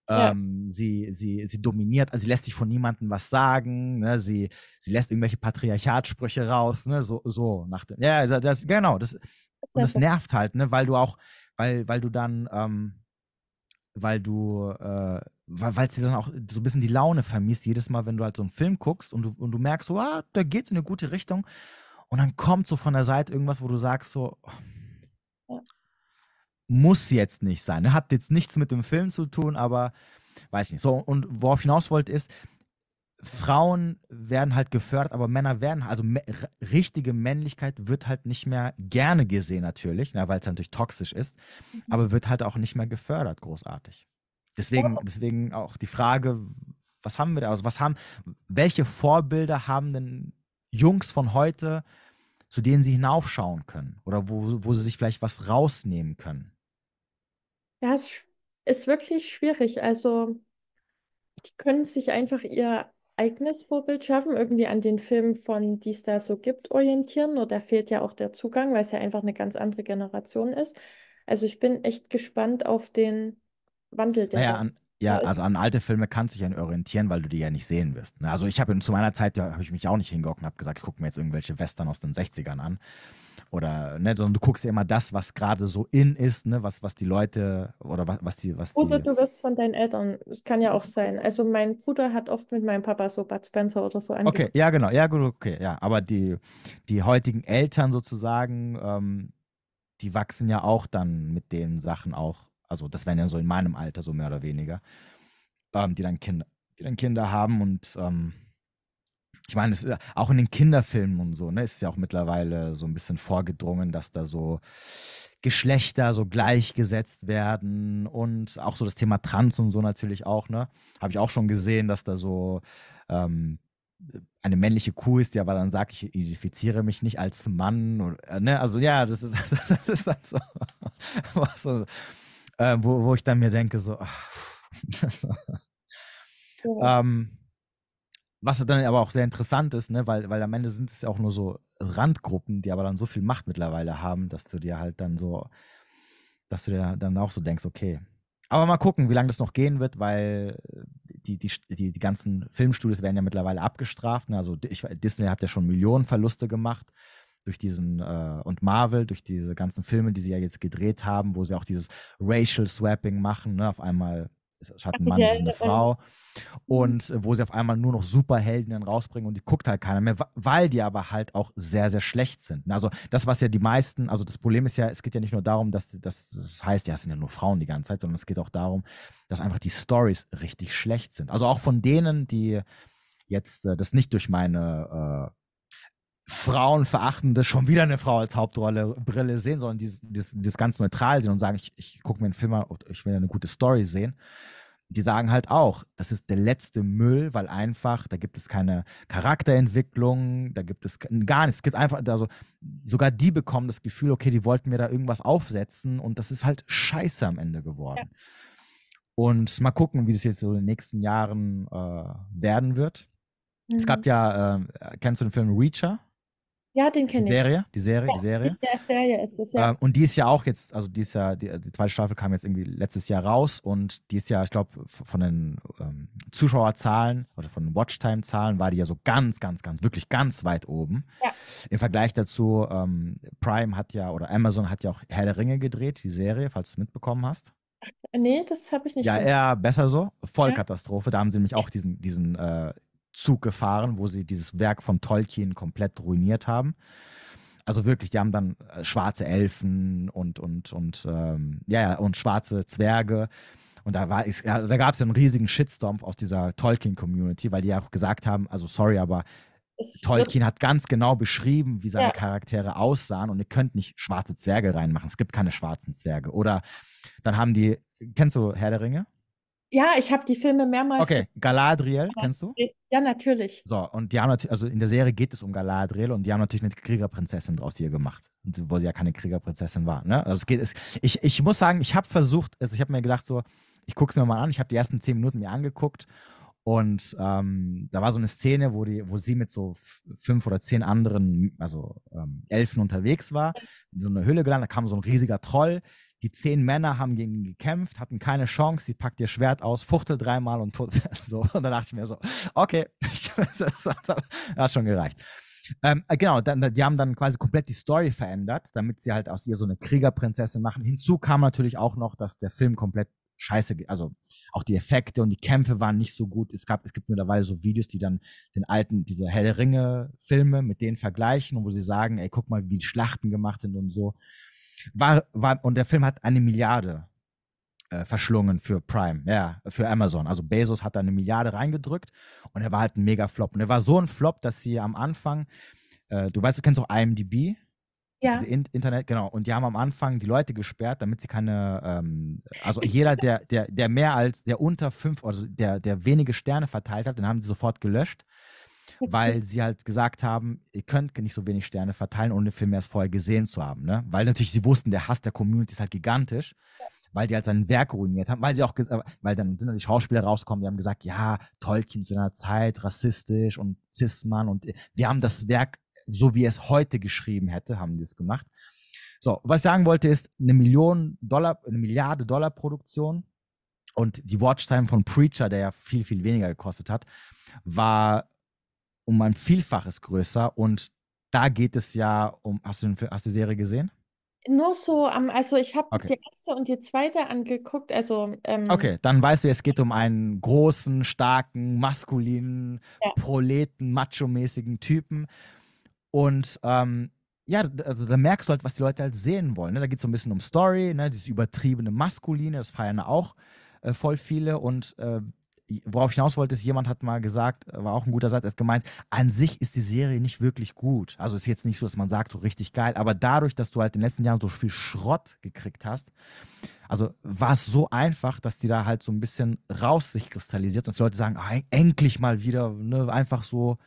ja, ähm, sie, sie, sie dominiert, also sie lässt sich von niemandem was sagen, ne? sie, sie lässt irgendwelche Patriarchatsprüche raus, ne? so, so nach dem, ja, das, das, genau, das, und das nervt halt, ne? weil du auch, weil, weil du dann, ähm, weil du, äh, weil es dir dann auch so ein bisschen die Laune vermisst, jedes Mal, wenn du halt so einen Film guckst und du, und du merkst so, ah, der geht in eine gute Richtung und dann kommt so von der Seite irgendwas, wo du sagst so, ja. Muss jetzt nicht sein. Ne? Hat jetzt nichts mit dem Film zu tun, aber weiß ich nicht. So, und worauf ich hinaus wollte ist, Frauen werden halt gefördert, aber Männer werden, also richtige Männlichkeit wird halt nicht mehr gerne gesehen natürlich, ne, weil es natürlich toxisch ist, aber wird halt auch nicht mehr gefördert, großartig. Deswegen, deswegen auch die Frage, was haben wir da? Also was haben, welche Vorbilder haben denn Jungs von heute, zu denen sie hinaufschauen können? Oder wo, wo sie sich vielleicht was rausnehmen können? Ja, es sch- ist wirklich schwierig. Also die können sich einfach ihr eigenes Vorbild schaffen, irgendwie an den Filmen von, die es da so gibt, orientieren. Nur da fehlt ja auch der Zugang, weil es ja einfach eine ganz andere Generation ist. Also ich bin echt gespannt auf den Wandel, der Naja, da an, ja, ist. also an alte Filme kannst du dich ja orientieren, weil du die ja nicht sehen wirst. Ne? Also ich habe zu meiner Zeit, ja, habe ich mich auch nicht hingehockt und habe gesagt, ich gucke mir jetzt irgendwelche Western aus den 60ern an. Oder, ne, sondern du guckst ja immer das, was gerade so in ist, ne, was, was die Leute oder was, was die, was Oder die. du wirst von deinen Eltern, es kann ja auch sein. Also mein Bruder hat oft mit meinem Papa so Bud Spencer oder so Okay, angeguckt. ja, genau, ja, gut, okay, ja. Aber die, die heutigen Eltern sozusagen, ähm, die wachsen ja auch dann mit den Sachen auch, also das wären ja so in meinem Alter, so mehr oder weniger, ähm, die dann Kinder, die dann Kinder haben und ähm, ich meine, es ist auch in den Kinderfilmen und so, ne, ist ja auch mittlerweile so ein bisschen vorgedrungen, dass da so Geschlechter so gleichgesetzt werden und auch so das Thema Trans und so natürlich auch, ne? Habe ich auch schon gesehen, dass da so ähm, eine männliche Kuh ist, die aber dann sagt, ich identifiziere mich nicht als Mann. Und, äh, ne? Also ja, das ist, das ist dann so, so äh, wo, wo ich dann mir denke, so, ach, Ja. ähm, was dann aber auch sehr interessant ist, ne, weil, weil am Ende sind es ja auch nur so Randgruppen, die aber dann so viel Macht mittlerweile haben, dass du dir halt dann so, dass du dir dann auch so denkst, okay. Aber mal gucken, wie lange das noch gehen wird, weil die, die, die, die ganzen Filmstudios werden ja mittlerweile abgestraft. Ne? Also ich, Disney hat ja schon Millionen Verluste gemacht durch diesen äh, und Marvel, durch diese ganzen Filme, die sie ja jetzt gedreht haben, wo sie auch dieses Racial Swapping machen, ne? auf einmal es hat ein Mann, es ist eine Frau. Mhm. Und äh, wo sie auf einmal nur noch Superheldinnen rausbringen und die guckt halt keiner mehr, weil die aber halt auch sehr, sehr schlecht sind. Also das, was ja die meisten, also das Problem ist ja, es geht ja nicht nur darum, dass, dass das heißt, ja, es sind ja nur Frauen die ganze Zeit, sondern es geht auch darum, dass einfach die Stories richtig schlecht sind. Also auch von denen, die jetzt äh, das nicht durch meine äh, frauenverachtende, schon wieder eine Frau als Hauptrolle Brille sehen, sondern dieses, dieses, dieses ganz neutral sehen und sagen, ich, ich gucke mir einen Film an, ich will eine gute Story sehen. Die sagen halt auch, das ist der letzte Müll, weil einfach, da gibt es keine Charakterentwicklung, da gibt es gar nichts. Es gibt einfach, also sogar die bekommen das Gefühl, okay, die wollten mir da irgendwas aufsetzen und das ist halt scheiße am Ende geworden. Ja. Und mal gucken, wie es jetzt so in den nächsten Jahren äh, werden wird. Mhm. Es gab ja, äh, kennst du den Film Reacher? Ja, den kenne ich. Serie, die Serie, ja, die Serie. Die Serie ist es, ja. Ähm, und die ist ja auch jetzt, also die ist ja, die, die, zweite Staffel kam jetzt irgendwie letztes Jahr raus und die ist ja, ich glaube, von den ähm, Zuschauerzahlen oder von den Watchtime-Zahlen war die ja so ganz, ganz, ganz, wirklich ganz weit oben. Ja. Im Vergleich dazu, ähm, Prime hat ja, oder Amazon hat ja auch Herr der Ringe gedreht, die Serie, falls du es mitbekommen hast. Ach, nee, das habe ich nicht. Ja, eher besser so. Vollkatastrophe. Ja. Da haben sie nämlich auch diesen, diesen äh, Zug gefahren, wo sie dieses Werk von Tolkien komplett ruiniert haben. Also wirklich, die haben dann äh, schwarze Elfen und, und, und, ähm, ja, ja, und schwarze Zwerge. Und da, war, ich, ja, da gab es einen riesigen Shitstorm aus dieser Tolkien-Community, weil die ja auch gesagt haben, also sorry, aber es Tolkien hat ganz genau beschrieben, wie seine ja. Charaktere aussahen und ihr könnt nicht schwarze Zwerge reinmachen. Es gibt keine schwarzen Zwerge. Oder dann haben die, kennst du Herr der Ringe? Ja, ich habe die Filme mehrmals Okay, Galadriel, kennst du? Ja, natürlich. So, und die haben natürlich, also in der Serie geht es um Galadriel und die haben natürlich eine Kriegerprinzessin draus hier gemacht. Wo sie ja keine Kriegerprinzessin war. Ne? Also es geht, es, ich, ich muss sagen, ich habe versucht, also ich habe mir gedacht, so, ich gucke es mir mal an, ich habe die ersten zehn Minuten mir angeguckt und ähm, da war so eine Szene, wo, die, wo sie mit so fünf oder zehn anderen, also ähm, Elfen unterwegs war, in so eine Hülle gelandet, da kam so ein riesiger Troll, die zehn Männer haben gegen ihn gekämpft, hatten keine Chance. Sie packt ihr Schwert aus, fuchtelt dreimal und tot. So. Und dann dachte ich mir so, okay, das, hat schon gereicht. Ähm, äh, genau, dann, die haben dann quasi komplett die Story verändert, damit sie halt aus ihr so eine Kriegerprinzessin machen. Hinzu kam natürlich auch noch, dass der Film komplett scheiße, also auch die Effekte und die Kämpfe waren nicht so gut. Es gab, es gibt mittlerweile so Videos, die dann den alten, diese Helle Ringe Filme mit denen vergleichen und wo sie sagen, ey, guck mal, wie die Schlachten gemacht sind und so. War, war, und der Film hat eine Milliarde äh, verschlungen für Prime, ja, für Amazon. Also Bezos hat da eine Milliarde reingedrückt und er war halt ein mega Flop. Und er war so ein Flop, dass sie am Anfang, äh, du weißt, du kennst auch IMDb, ja. In Internet, genau. Und die haben am Anfang die Leute gesperrt, damit sie keine, ähm, also jeder, der, der, der mehr als, der unter fünf, also der, der wenige Sterne verteilt hat, den haben sie sofort gelöscht weil sie halt gesagt haben, ihr könnt nicht so wenig Sterne verteilen, ohne Film erst vorher gesehen zu haben. Ne? Weil natürlich sie wussten, der Hass der Community ist halt gigantisch, weil die halt sein Werk ruiniert haben, weil sie auch, weil dann sind die Schauspieler rausgekommen, die haben gesagt, ja, Tolkien zu einer Zeit, rassistisch und Cis-Mann und wir haben das Werk, so wie es heute geschrieben hätte, haben die es gemacht. So, was ich sagen wollte, ist eine Million Dollar, eine Milliarde Dollar Produktion und die Watchtime von Preacher, der ja viel, viel weniger gekostet hat, war um ein Vielfaches größer und da geht es ja um, hast du, den, hast du die Serie gesehen? Nur so, also ich habe okay. die erste und die zweite angeguckt, also ähm, Okay, dann weißt du, es geht um einen großen, starken, maskulinen, ja. Proleten, macho-mäßigen Typen und ähm, ja, also da merkst du halt, was die Leute halt sehen wollen. Ne? Da geht es so ein bisschen um Story, ne? dieses übertriebene Maskuline, das feiern auch äh, voll viele und äh, worauf ich hinaus wollte, ist, jemand hat mal gesagt, war auch ein guter Satz, er hat gemeint, an sich ist die Serie nicht wirklich gut. Also ist jetzt nicht so, dass man sagt, so richtig geil, aber dadurch, dass du halt in den letzten Jahren so viel Schrott gekriegt hast, also war es so einfach, dass die da halt so ein bisschen raus sich kristallisiert und die Leute sagen, ah, endlich mal wieder, ne, einfach so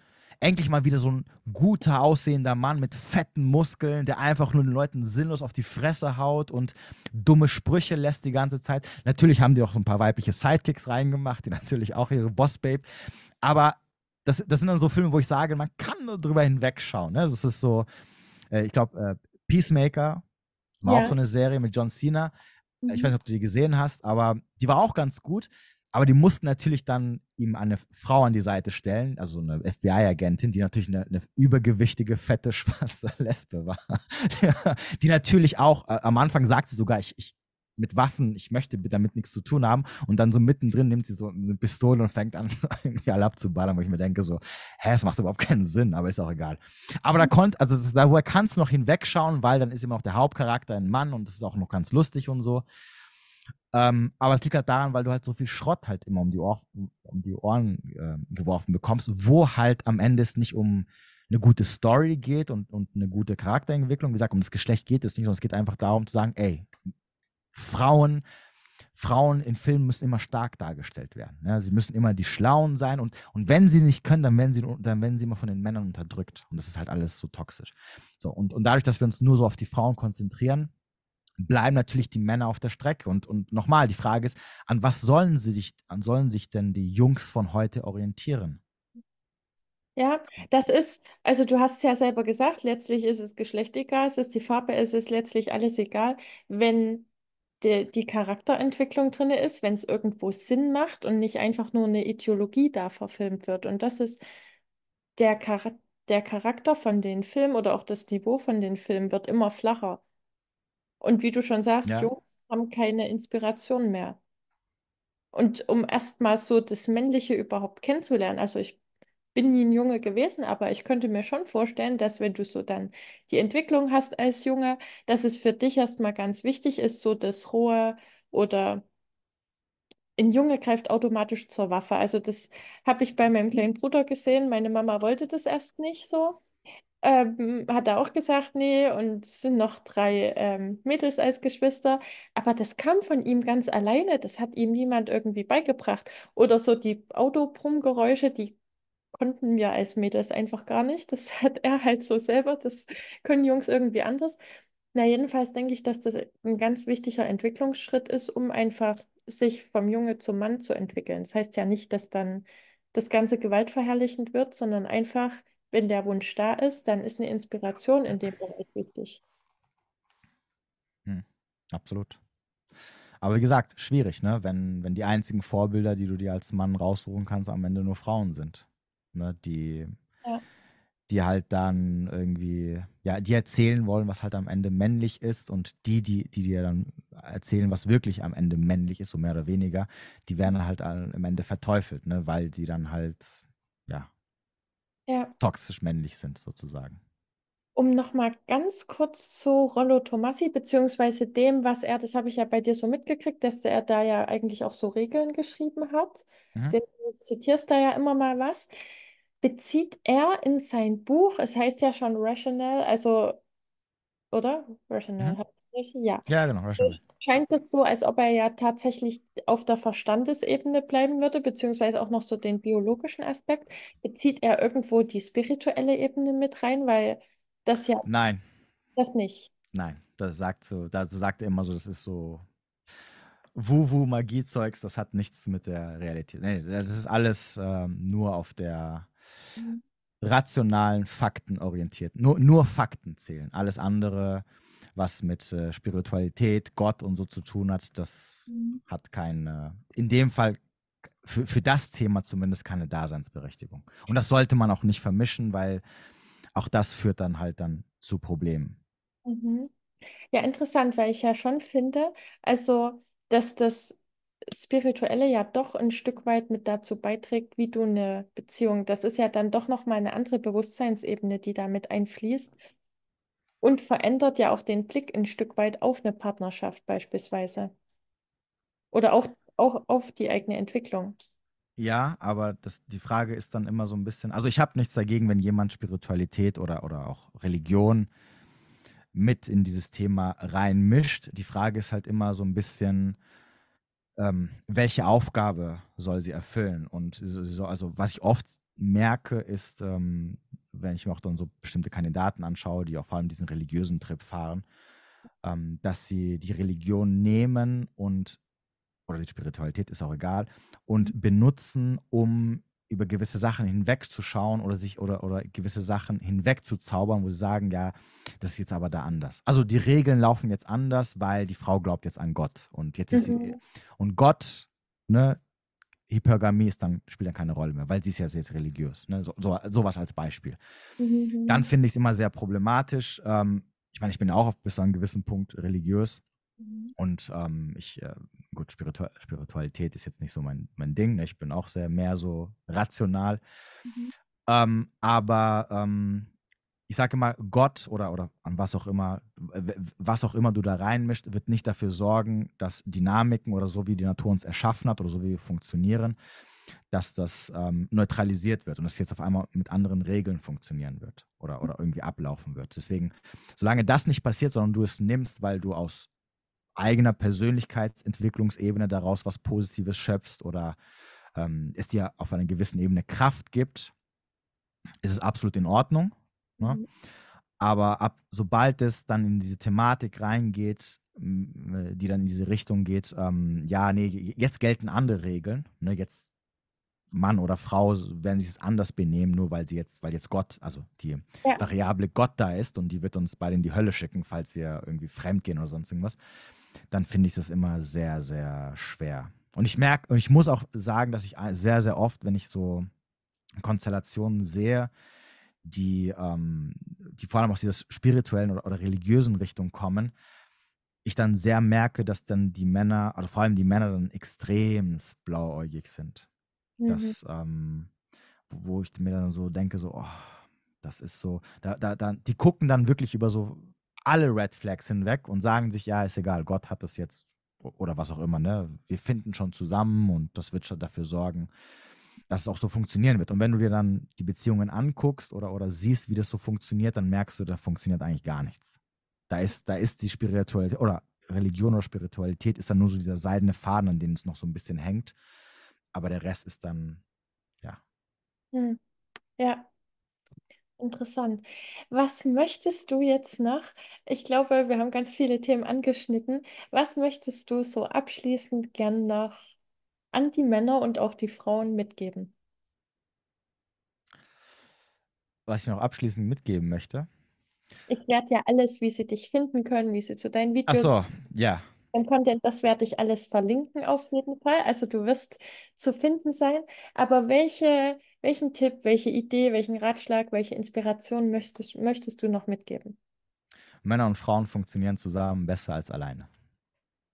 endlich mal wieder so ein guter aussehender Mann mit fetten Muskeln, der einfach nur den Leuten sinnlos auf die Fresse haut und dumme Sprüche lässt die ganze Zeit. Natürlich haben die auch so ein paar weibliche Sidekicks reingemacht, die natürlich auch ihre Boss-Babe. Aber das, das sind dann so Filme, wo ich sage, man kann nur drüber hinwegschauen. Ne? Das ist so, äh, ich glaube, äh, Peacemaker war Ja. auch so eine Serie mit John Cena. Ich Mhm. weiß nicht, ob du die gesehen hast, aber die war auch ganz gut. Aber die mussten natürlich dann ihm eine Frau an die Seite stellen, also eine FBI-Agentin, die natürlich eine, eine übergewichtige, fette, schwarze Lesbe war. die natürlich auch, äh, am Anfang sagte sie sogar, ich, ich mit Waffen, ich möchte damit nichts zu tun haben. Und dann so mittendrin nimmt sie so eine Pistole und fängt an, irgendwie alle abzuballern, wo ich mir denke, so, hä, das macht überhaupt keinen Sinn, aber ist auch egal. Aber da konnte, also das, darüber kannst du noch hinwegschauen, weil dann ist immer noch der Hauptcharakter ein Mann und das ist auch noch ganz lustig und so. Ähm, aber es liegt halt daran, weil du halt so viel Schrott halt immer um die, Ohr, um die Ohren äh, geworfen bekommst, wo halt am Ende es nicht um eine gute Story geht und, und eine gute Charakterentwicklung. Wie gesagt, um das Geschlecht geht es nicht, sondern es geht einfach darum zu sagen, ey, Frauen, Frauen in Filmen müssen immer stark dargestellt werden. Ja? Sie müssen immer die Schlauen sein und, und wenn sie nicht können, dann werden, sie, dann werden sie immer von den Männern unterdrückt. Und das ist halt alles so toxisch. So, und, und dadurch, dass wir uns nur so auf die Frauen konzentrieren, bleiben natürlich die Männer auf der Strecke. Und, und nochmal, die Frage ist, an was sollen, sie dich, an sollen sich denn die Jungs von heute orientieren? Ja, das ist, also du hast es ja selber gesagt, letztlich ist es Geschlecht egal, es ist die Farbe, es ist letztlich alles egal, wenn die, die Charakterentwicklung drin ist, wenn es irgendwo Sinn macht und nicht einfach nur eine Ideologie da verfilmt wird. Und das ist der, Char der Charakter von den Filmen oder auch das Niveau von den Filmen wird immer flacher. Und wie du schon sagst, Ja, Jungs haben keine Inspiration mehr. Und um erstmal so das Männliche überhaupt kennenzulernen, also ich bin nie ein Junge gewesen, aber ich könnte mir schon vorstellen, dass wenn du so dann die Entwicklung hast als Junge, dass es für dich erstmal ganz wichtig ist, so das Rohe oder ein Junge greift automatisch zur Waffe. Also das habe ich bei meinem kleinen Bruder gesehen. Meine Mama wollte das erst nicht so. Ähm, hat er auch gesagt, nee, und sind noch drei ähm, Mädels als Geschwister. Aber das kam von ihm ganz alleine. Das hat ihm niemand irgendwie beigebracht. Oder so die Autobrummgeräusche, die konnten wir als Mädels einfach gar nicht. Das hat er halt so selber. Das können Jungs irgendwie anders. Na, jedenfalls denke ich, dass das ein ganz wichtiger Entwicklungsschritt ist, um einfach sich vom Junge zum Mann zu entwickeln. Das heißt ja nicht, dass dann das Ganze gewaltverherrlichend wird, sondern einfach, wenn der Wunsch da ist, dann ist eine Inspiration in dem Bereich wichtig. hm, absolut. Aber wie gesagt, schwierig, ne? wenn, wenn die einzigen Vorbilder, die du dir als Mann raussuchen kannst, am Ende nur Frauen sind. Ne? Die, Ja. die halt dann irgendwie, ja, die erzählen wollen, was halt am Ende männlich ist und die, die, die dir dann erzählen, was wirklich am Ende männlich ist, so mehr oder weniger, die werden dann halt am Ende verteufelt, ne? weil die dann halt, ja, Ja. toxisch männlich sind, sozusagen. Um nochmal ganz kurz zu Rollo Tomassi, beziehungsweise dem, was er, das habe ich ja bei dir so mitgekriegt, dass er da ja eigentlich auch so Regeln geschrieben hat. Mhm. Denn du zitierst da ja immer mal was. Bezieht er in sein Buch, es heißt ja schon Rational, also, oder? Rational, Mhm. hat Ja. Ja, genau, Rational. Scheint es so, als ob er ja tatsächlich auf der Verstandesebene bleiben würde, beziehungsweise auch noch so den biologischen Aspekt. Bezieht er irgendwo die spirituelle Ebene mit rein, weil das ja Nein, das nicht. nein, das sagt so, da sagt er immer so, das ist so Wu-Wu-Magie-Zeugs, das hat nichts mit der Realität. Nee, das ist alles ähm, nur auf der Mhm. rationalen Fakten orientiert. Nur, nur Fakten zählen. Alles andere, was mit äh, Spiritualität, Gott und so zu tun hat, das Mhm. hat keine, in dem Fall für, für das Thema zumindest keine Daseinsberechtigung. Und das sollte man auch nicht vermischen, weil auch das führt dann halt dann zu Problemen. Mhm. Ja, interessant, weil ich ja schon finde, also, dass das Spirituelle ja doch ein Stück weit mit dazu beiträgt, wie du eine Beziehung, das ist ja dann doch nochmal eine andere Bewusstseinsebene, die da mit einfließt und verändert ja auch den Blick ein Stück weit auf eine Partnerschaft beispielsweise oder auch, auch auf die eigene Entwicklung. Ja, aber das, die Frage ist dann immer so ein bisschen, also ich habe nichts dagegen, wenn jemand Spiritualität oder, oder auch Religion mit in dieses Thema reinmischt. Die Frage ist halt immer so ein bisschen, ähm, welche Aufgabe soll sie erfüllen? Und so, so, also was ich oft merke, ist, ähm, wenn ich mir auch dann so bestimmte Kandidaten anschaue, die auch vor allem diesen religiösen Trip fahren, ähm, dass sie die Religion nehmen und oder die Spiritualität ist auch egal und benutzen, um über gewisse Sachen hinwegzuschauen oder sich oder, oder gewisse Sachen hinwegzuzaubern, wo sie sagen, ja, das ist jetzt aber da anders. Also die Regeln laufen jetzt anders, weil die Frau glaubt jetzt an Gott. Und jetzt ist Mhm. sie, und Gott, ne, Hypergamie ist dann, spielt dann keine Rolle mehr, weil sie ist ja jetzt religiös. Ne? So, so, sowas als Beispiel. Mhm. Dann finde ich es immer sehr problematisch. Ähm, ich meine, ich bin ja auch bis zu einem gewissen Punkt religiös. Mhm. Und ähm, ich, äh, gut, Spiritu Spiritualität ist jetzt nicht so mein, mein Ding. Ne? Ich bin auch sehr mehr so rational. Mhm. Ähm, aber ähm, ich sage immer, Gott oder, oder an was auch immer, was auch immer du da reinmischt, wird nicht dafür sorgen, dass Dynamiken oder so wie die Natur uns erschaffen hat oder so wie wir funktionieren, dass das ähm, neutralisiert wird und dass jetzt auf einmal mit anderen Regeln funktionieren wird oder, oder irgendwie ablaufen wird. Deswegen, solange das nicht passiert, sondern du es nimmst, weil du aus eigener Persönlichkeitsentwicklungsebene daraus was Positives schöpfst oder ähm, es dir auf einer gewissen Ebene Kraft gibt, ist es absolut in Ordnung. Ne? Mhm. Aber ab, sobald es dann in diese Thematik reingeht, äh, die dann in diese Richtung geht, ähm, ja, nee, jetzt gelten andere Regeln. Ne? Jetzt Mann oder Frau werden sich jetzt anders benehmen, nur weil sie jetzt, weil jetzt Gott, also die Ja. Variable Gott da ist und die wird uns beide in die Hölle schicken, falls wir irgendwie fremd gehen oder sonst irgendwas, dann finde ich das immer sehr, sehr schwer. Und ich merke, und ich muss auch sagen, dass ich a- sehr, sehr oft, wenn ich so Konstellationen sehe, die, ähm, die vor allem aus dieser spirituellen oder, oder religiösen Richtung kommen, ich dann sehr merke, dass dann die Männer, also vor allem die Männer dann extrem blauäugig sind. Mhm. Das, ähm, wo ich mir dann so denke, so, oh, das ist so, da, da, da, die gucken dann wirklich über so alle Red Flags hinweg und sagen sich, ja, ist egal, Gott hat das jetzt oder was auch immer, ne? Wir finden schon zusammen und das wird schon dafür sorgen, dass es auch so funktionieren wird. Und wenn du dir dann die Beziehungen anguckst oder, oder siehst, wie das so funktioniert, dann merkst du, da funktioniert eigentlich gar nichts. Da ist, da ist die Spiritualität oder Religion oder Spiritualität ist dann nur so dieser seidene Faden, an dem es noch so ein bisschen hängt. Aber der Rest ist dann, ja. Hm. Ja, interessant. Was möchtest du jetzt noch? Ich glaube, wir haben ganz viele Themen angeschnitten. Was möchtest du so abschließend gern noch an die Männer und auch die Frauen mitgeben? Was ich noch abschließend mitgeben möchte. Ich werde ja alles, wie sie dich finden können, wie sie zu deinen Ach Videos, so, ja. deinem Content, das werde ich alles verlinken auf jeden Fall. Also du wirst zu finden sein. Aber welche, welchen Tipp, welche Idee, welchen Ratschlag, welche Inspiration möchtest, möchtest du noch mitgeben? Männer und Frauen funktionieren zusammen besser als alleine.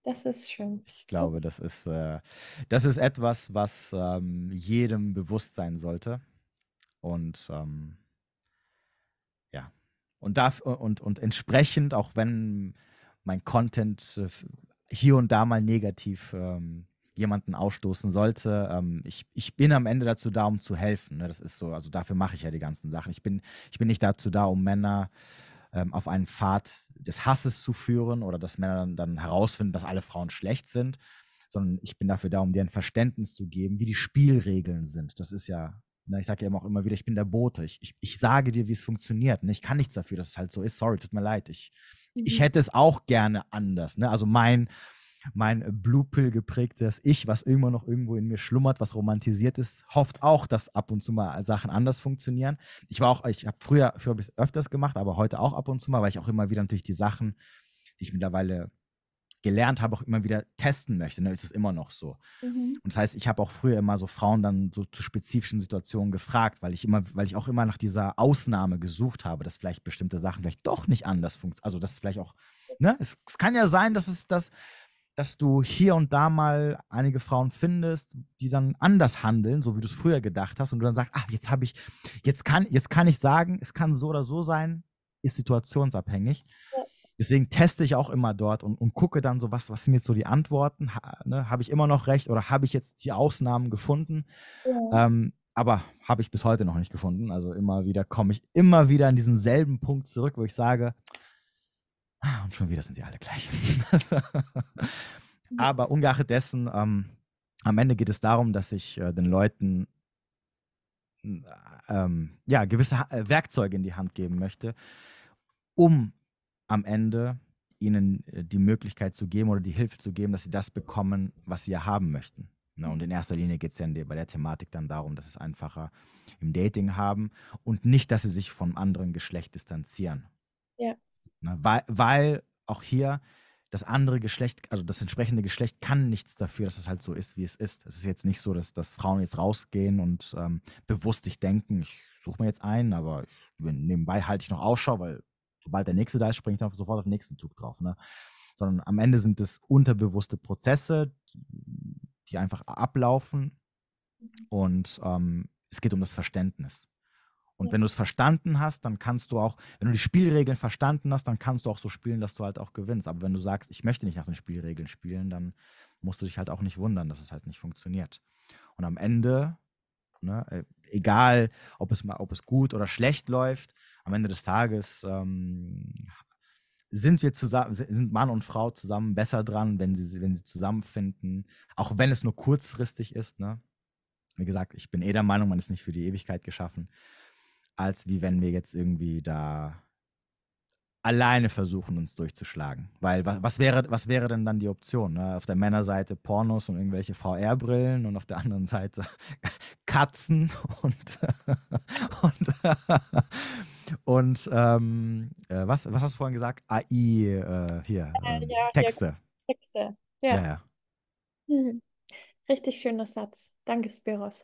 Das ist schön. Ich glaube, das ist, äh, das ist etwas, was ähm, jedem bewusst sein sollte. Und ähm, ja. Und, darf, und, und entsprechend, auch wenn mein Content hier und da mal negativ ähm, jemanden ausstoßen sollte, ähm, ich, ich bin am Ende dazu da, um zu helfen. Ne? Das ist so, also dafür mache ich ja die ganzen Sachen. Ich bin, ich bin nicht dazu da, um Männer ähm, auf einen Pfad des Hasses zu führen oder dass Männer dann, dann herausfinden, dass alle Frauen schlecht sind, sondern ich bin dafür da, um dir ein Verständnis zu geben, wie die Spielregeln sind. Das ist ja, ne, ich sage ja immer auch immer wieder, ich bin der Bote. Ich, ich, ich sage dir, wie es funktioniert. Ne? Ich kann nichts dafür, dass es halt so ist. Sorry, tut mir leid. Ich, ich Mhm. hätte es auch gerne anders. Ne? Also mein, mein Blue Pill geprägtes Ich, was immer noch irgendwo in mir schlummert, was romantisiert ist, hofft auch, dass ab und zu mal Sachen anders funktionieren. Ich war auch, ich habe früher, früher hab öfters gemacht, aber heute auch ab und zu mal, weil ich auch immer wieder natürlich die Sachen, die ich mittlerweile gelernt habe, auch immer wieder testen möchte. Ne? Ist es immer noch so. Mhm. Und das heißt, ich habe auch früher immer so Frauen dann so zu spezifischen Situationen gefragt, weil ich immer, weil ich auch immer nach dieser Ausnahme gesucht habe, dass vielleicht bestimmte Sachen vielleicht doch nicht anders funktionieren. Also dass es vielleicht auch, ne, es, es kann ja sein, dass es das, dass du hier und da mal einige Frauen findest, die dann anders handeln, so wie du es früher gedacht hast, und du dann sagst, ah, jetzt habe ich, jetzt kann, jetzt kann ich sagen, es kann so oder so sein, ist situationsabhängig. Deswegen teste ich auch immer dort und, und gucke dann so, was, was sind jetzt so die Antworten? Ha, ne, habe ich immer noch recht oder habe ich jetzt die Ausnahmen gefunden? Ja. Ähm, aber habe ich bis heute noch nicht gefunden. Also immer wieder komme ich immer wieder an diesen selben Punkt zurück, wo ich sage, und schon wieder sind sie alle gleich. aber ungeachtet dessen, ähm, am Ende geht es darum, dass ich äh, den Leuten ähm, ja, gewisse ha äh, Werkzeuge in die Hand geben möchte, um am Ende ihnen äh, die Möglichkeit zu geben oder die Hilfe zu geben, dass sie das bekommen, was sie ja haben möchten. Ne? Und in erster Linie geht es ja bei der Thematik dann darum, dass es einfacher im Dating haben und nicht, dass sie sich vom anderen Geschlecht distanzieren. Ne? Weil, weil auch hier das andere Geschlecht, also das entsprechende Geschlecht kann nichts dafür, dass es halt so ist, wie es ist. Es ist jetzt nicht so, dass, dass Frauen jetzt rausgehen und ähm, bewusst sich denken, ich suche mir jetzt einen, aber ich, nebenbei halte ich noch Ausschau, weil sobald der nächste da ist, springe ich dann sofort auf den nächsten Zug drauf. Ne? Sondern am Ende sind es unterbewusste Prozesse, die einfach ablaufen mhm. und ähm, es geht um das Verständnis. Und wenn du es verstanden hast, dann kannst du auch, wenn du die Spielregeln verstanden hast, dann kannst du auch so spielen, dass du halt auch gewinnst. Aber wenn du sagst, ich möchte nicht nach den Spielregeln spielen, dann musst du dich halt auch nicht wundern, dass es halt nicht funktioniert. Und am Ende, ne, äh, egal ob es, mal, ob es gut oder schlecht läuft, am Ende des Tages ähm, sind wir zusammen, sind Mann und Frau zusammen besser dran, wenn sie, wenn sie zusammenfinden, auch wenn es nur kurzfristig ist. Ne? Wie gesagt, ich bin eh der Meinung, man ist nicht für die Ewigkeit geschaffen als wie wenn wir jetzt irgendwie da alleine versuchen, uns durchzuschlagen. Weil was, wäre, was wäre denn dann die Option? Ne? Auf der Männerseite Pornos und irgendwelche VR-Brillen und auf der anderen Seite Katzen und, und, und ähm, äh, was, was hast du vorhin gesagt? AI, äh, hier, äh, ja, Texte. Ja, Texte, ja. ja, ja. Richtig schöner Satz. Danke, Spiros.